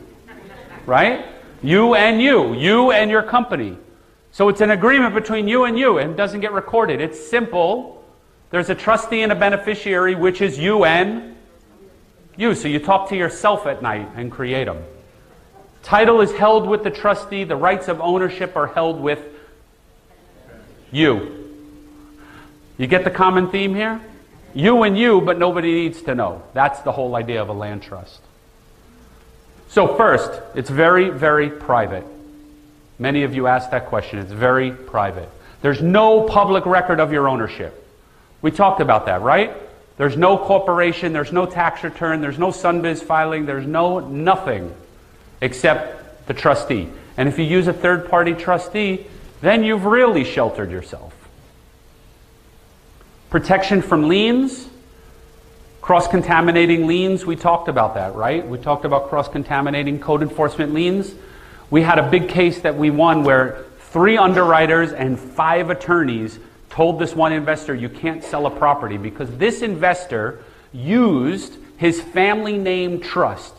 Speaker 2: right? You and you, you and your company. So it's an agreement between you and you and doesn't get recorded. It's simple. There's a trustee and a beneficiary, which is you and you. So you talk to yourself at night and create them. Title is held with the trustee. The rights of ownership are held with you. You get the common theme here? You and you, but nobody needs to know. That's the whole idea of a land trust. So, first, it's very, very private. Many of you asked that question. It's very private. There's no public record of your ownership. We talked about that, right? There's no corporation, there's no tax return, there's no Sunbiz filing, there's no nothing except the trustee. And if you use a third party trustee, then you've really sheltered yourself. Protection from liens, cross contaminating liens, we talked about that, right? We talked about cross contaminating code enforcement liens. We had a big case that we won where three underwriters and five attorneys told this one investor, you can't sell a property because this investor used his family name trust.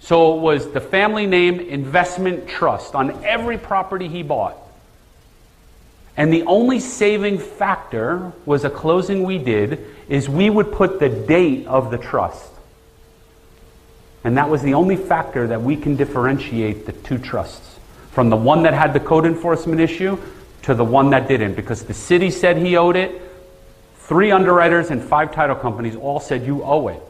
Speaker 2: So it was the family name investment trust on every property he bought. And the only saving factor was a closing we did is we would put the date of the trust. And that was the only factor that we can differentiate the two trusts from the one that had the code enforcement issue to the one that didn't. Because the city said he owed it, three underwriters and five title companies all said you owe it.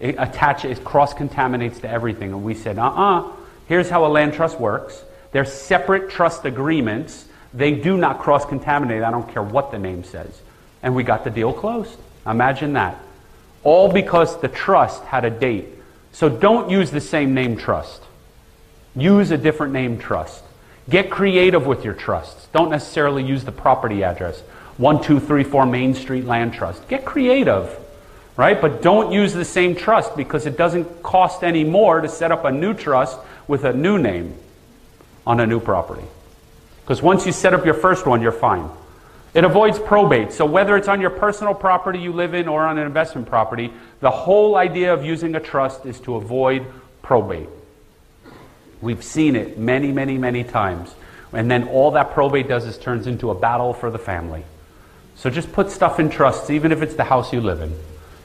Speaker 2: It attaches, it cross contaminates to everything. And we said, uh uh-uh, uh, here's how a land trust works. They're separate trust agreements. They do not cross contaminate. I don't care what the name says. And we got the deal closed. Imagine that. All because the trust had a date. So don't use the same name trust. Use a different name trust. Get creative with your trusts. Don't necessarily use the property address. 1234 Main Street Land Trust. Get creative, right? But don't use the same trust because it doesn't cost any more to set up a new trust with a new name on a new property. Because once you set up your first one, you're fine. It avoids probate. So whether it's on your personal property you live in or on an investment property, the whole idea of using a trust is to avoid probate. We've seen it many, many, many times. And then all that probate does is turns into a battle for the family. So just put stuff in trusts, even if it's the house you live in.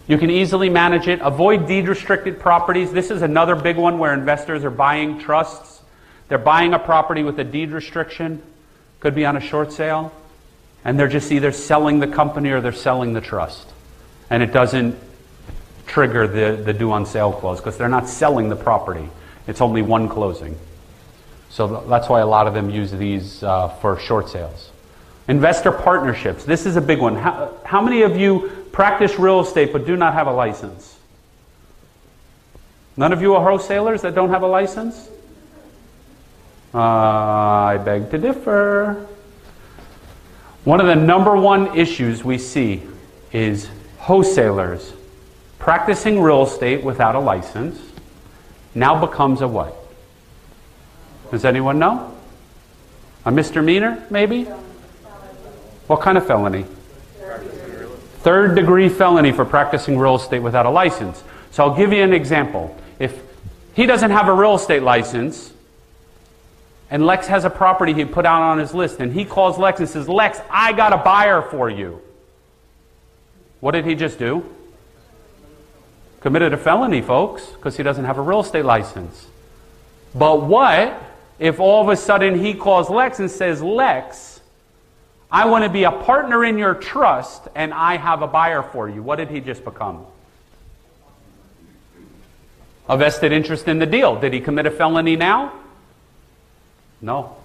Speaker 2: You can easily manage it. Avoid deed restricted properties. This is another big one where investors are buying trusts. They're buying a property with a deed restriction, could be on a short sale and they're just either selling the company or they're selling the trust. And it doesn't trigger the, the due on sale clause because they're not selling the property. It's only one closing. So that's why a lot of them use these uh, for short sales. Investor partnerships. This is a big one. How, how many of you practice real estate but do not have a license? None of you are wholesalers that don't have a license? I beg to differ. One of the number one issues we see is wholesalers practicing real estate without a license now becomes a what? Does anyone know? A misdemeanor, maybe? What kind of felony? Third degree felony for practicing real estate without a license. So I'll give you an example. If he doesn't have a real estate license, and Lex has a property he put out on his list, and he calls Lex and says, Lex, I got a buyer for you. What did he just do? Committed a felony, folks, because he doesn't have a real estate license. But what if all of a sudden he calls Lex and says, Lex, I want to be a partner in your trust and I have a buyer for you? What did he just become? A vested interest in the deal. Did he commit a felony now? No.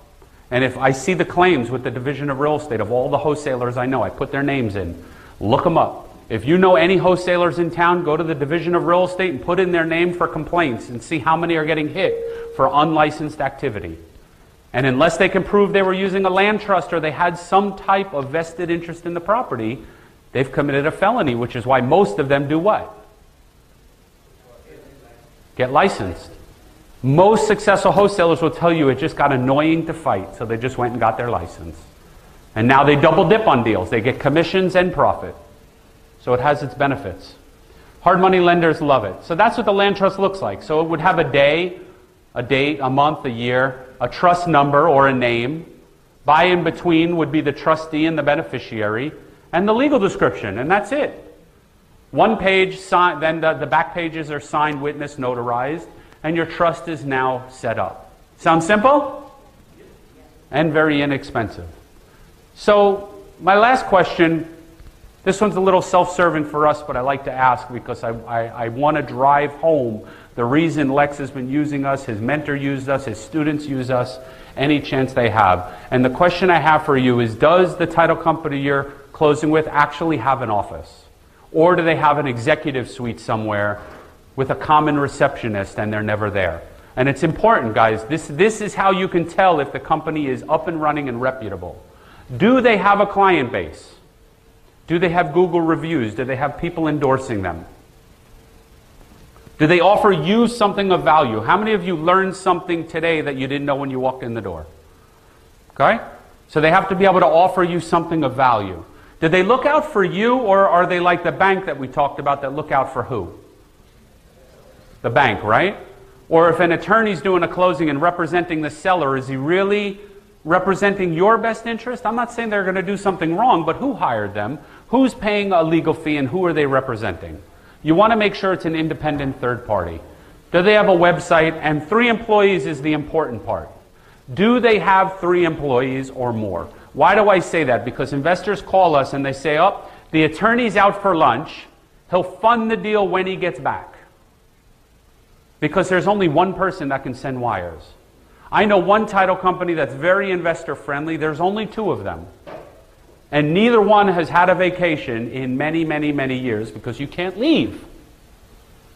Speaker 2: And if I see the claims with the Division of Real Estate of all the wholesalers I know, I put their names in. Look them up. If you know any wholesalers in town, go to the Division of Real Estate and put in their name for complaints and see how many are getting hit for unlicensed activity. And unless they can prove they were using a land trust or they had some type of vested interest in the property, they've committed a felony, which is why most of them do what? Get licensed. Most successful wholesalers will tell you it just got annoying to fight, so they just went and got their license. And now they double dip on deals. They get commissions and profit. So it has its benefits. Hard money lenders love it. So that's what the land trust looks like. So it would have a day, a date, a month, a year, a trust number or a name. By in between would be the trustee and the beneficiary, and the legal description, and that's it. One page, then the, the back pages are signed, witness, notarized, and your trust is now set up. Sound simple? And very inexpensive. So, my last question this one's a little self serving for us, but I like to ask because I, I, I want to drive home the reason Lex has been using us, his mentor used us, his students use us, any chance they have. And the question I have for you is Does the title company you're closing with actually have an office? Or do they have an executive suite somewhere with a common receptionist and they're never there? And it's important, guys. This, this is how you can tell if the company is up and running and reputable. Do they have a client base? Do they have Google reviews? Do they have people endorsing them? Do they offer you something of value? How many of you learned something today that you didn't know when you walked in the door? Okay? So they have to be able to offer you something of value. Do they look out for you, or are they like the bank that we talked about that look out for who? The bank, right? Or if an attorney's doing a closing and representing the seller, is he really representing your best interest? I'm not saying they're going to do something wrong, but who hired them? Who's paying a legal fee and who are they representing? You want to make sure it's an independent third party. Do they have a website? And three employees is the important part. Do they have three employees or more? Why do I say that? Because investors call us and they say, oh, the attorney's out for lunch. He'll fund the deal when he gets back. Because there's only one person that can send wires. I know one title company that's very investor friendly. There's only two of them. And neither one has had a vacation in many, many, many years because you can't leave.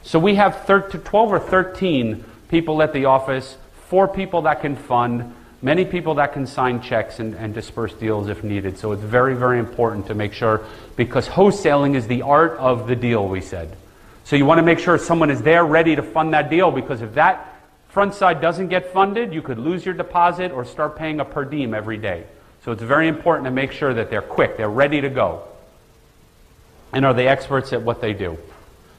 Speaker 2: So we have 12 or 13 people at the office, four people that can fund, many people that can sign checks and, and disperse deals if needed. So it's very, very important to make sure because wholesaling is the art of the deal, we said. So you want to make sure someone is there ready to fund that deal because if that front side doesn't get funded, you could lose your deposit or start paying a per diem every day. So it's very important to make sure that they're quick, they're ready to go. And are they experts at what they do?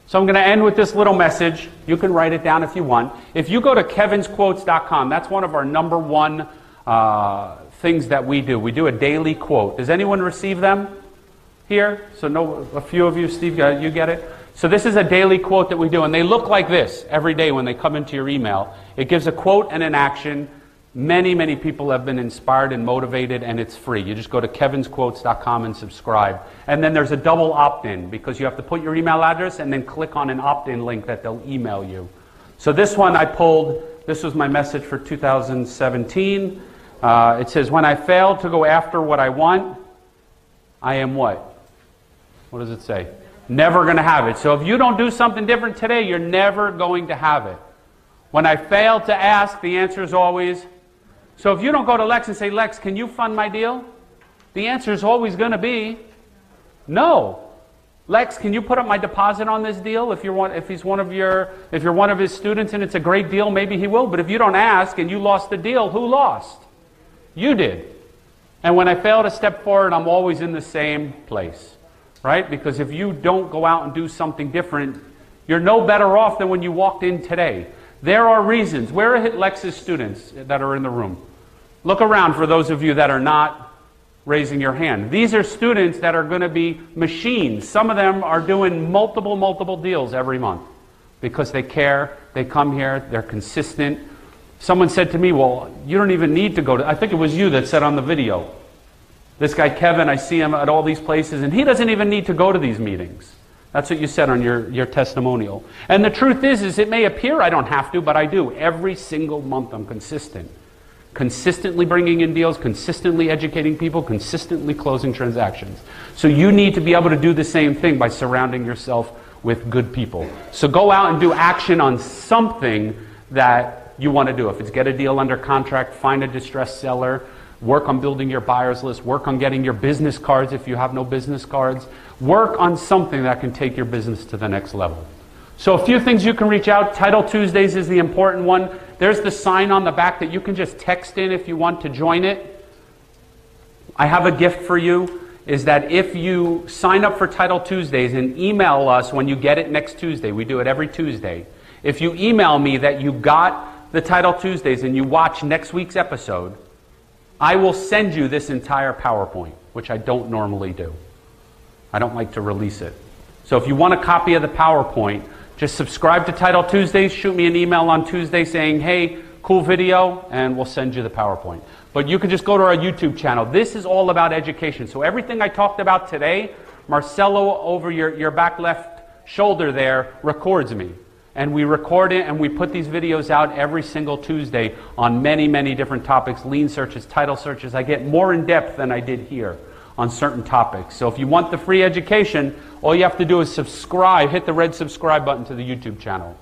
Speaker 2: So I'm going to end with this little message. You can write it down if you want. If you go to kevinsquotes.com, that's one of our number one uh, things that we do. We do a daily quote. Does anyone receive them here? So no, a few of you, Steve, you get it? So this is a daily quote that we do, and they look like this every day when they come into your email. It gives a quote and an action. Many, many people have been inspired and motivated, and it's free. You just go to kevinsquotes.com and subscribe. And then there's a double opt in because you have to put your email address and then click on an opt in link that they'll email you. So this one I pulled, this was my message for 2017. Uh, it says, When I fail to go after what I want, I am what? What does it say? Never going to have it. So if you don't do something different today, you're never going to have it. When I fail to ask, the answer is always. So if you don't go to Lex and say, Lex, can you fund my deal? The answer is always going to be no. Lex, can you put up my deposit on this deal? If you're one, if he's one of your, if you're one of his students and it's a great deal, maybe he will. But if you don't ask and you lost the deal, who lost? You did. And when I fail to step forward, I'm always in the same place, right? Because if you don't go out and do something different, you're no better off than when you walked in today. There are reasons. Where are Lex's students that are in the room? Look around for those of you that are not raising your hand. These are students that are going to be machines. Some of them are doing multiple, multiple deals every month because they care, they come here, they're consistent. Someone said to me, Well, you don't even need to go to, I think it was you that said on the video, this guy Kevin, I see him at all these places, and he doesn't even need to go to these meetings. That's what you said on your, your testimonial. And the truth is, is it may appear I don't have to, but I do. Every single month I'm consistent consistently bringing in deals, consistently educating people, consistently closing transactions. So you need to be able to do the same thing by surrounding yourself with good people. So go out and do action on something that you want to do. If it's get a deal under contract, find a distressed seller, work on building your buyer's list, work on getting your business cards if you have no business cards, work on something that can take your business to the next level. So a few things you can reach out. Title Tuesdays is the important one. There's the sign on the back that you can just text in if you want to join it. I have a gift for you is that if you sign up for Title Tuesdays and email us when you get it next Tuesday, we do it every Tuesday. If you email me that you got the Title Tuesdays and you watch next week's episode, I will send you this entire PowerPoint, which I don't normally do. I don't like to release it. So if you want a copy of the PowerPoint, just subscribe to Title Tuesdays, shoot me an email on Tuesday saying, hey, cool video, and we'll send you the PowerPoint. But you can just go to our YouTube channel. This is all about education. So everything I talked about today, Marcelo over your, your back left shoulder there records me. And we record it and we put these videos out every single Tuesday on many, many different topics lien searches, title searches. I get more in depth than I did here on certain topics. So if you want the free education, all you have to do is subscribe, hit the red subscribe button to the YouTube channel.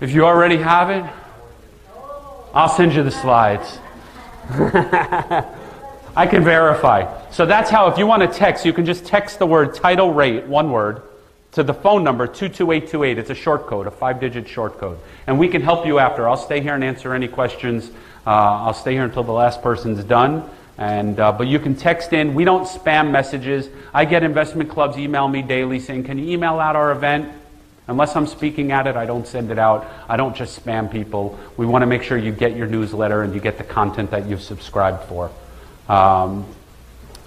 Speaker 2: If you already have it, I'll send you the slides. <laughs> I can verify. So that's how, if you want to text, you can just text the word title rate, one word, to the phone number 22828. It's a short code, a five digit short code. And we can help you after. I'll stay here and answer any questions. Uh, I'll stay here until the last person's done. And, uh, but you can text in. We don't spam messages. I get investment clubs email me daily saying, Can you email out our event? Unless I'm speaking at it, I don't send it out. I don't just spam people. We want to make sure you get your newsletter and you get the content that you've subscribed for. Um,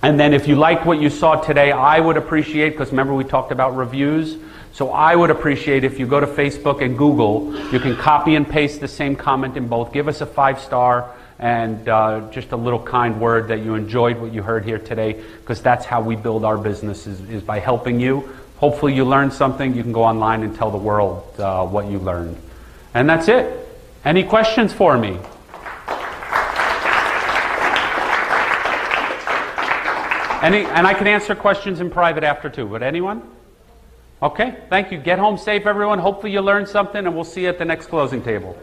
Speaker 2: and then if you like what you saw today, I would appreciate, because remember we talked about reviews. So I would appreciate if you go to Facebook and Google, you can copy and paste the same comment in both. Give us a five star and uh, just a little kind word that you enjoyed what you heard here today, because that's how we build our business is, is, by helping you. Hopefully you learned something. You can go online and tell the world uh, what you learned. And that's it. Any questions for me? Any, and I can answer questions in private after too. Would anyone? Okay, thank you. Get home safe, everyone. Hopefully you learned something, and we'll see you at the next closing table.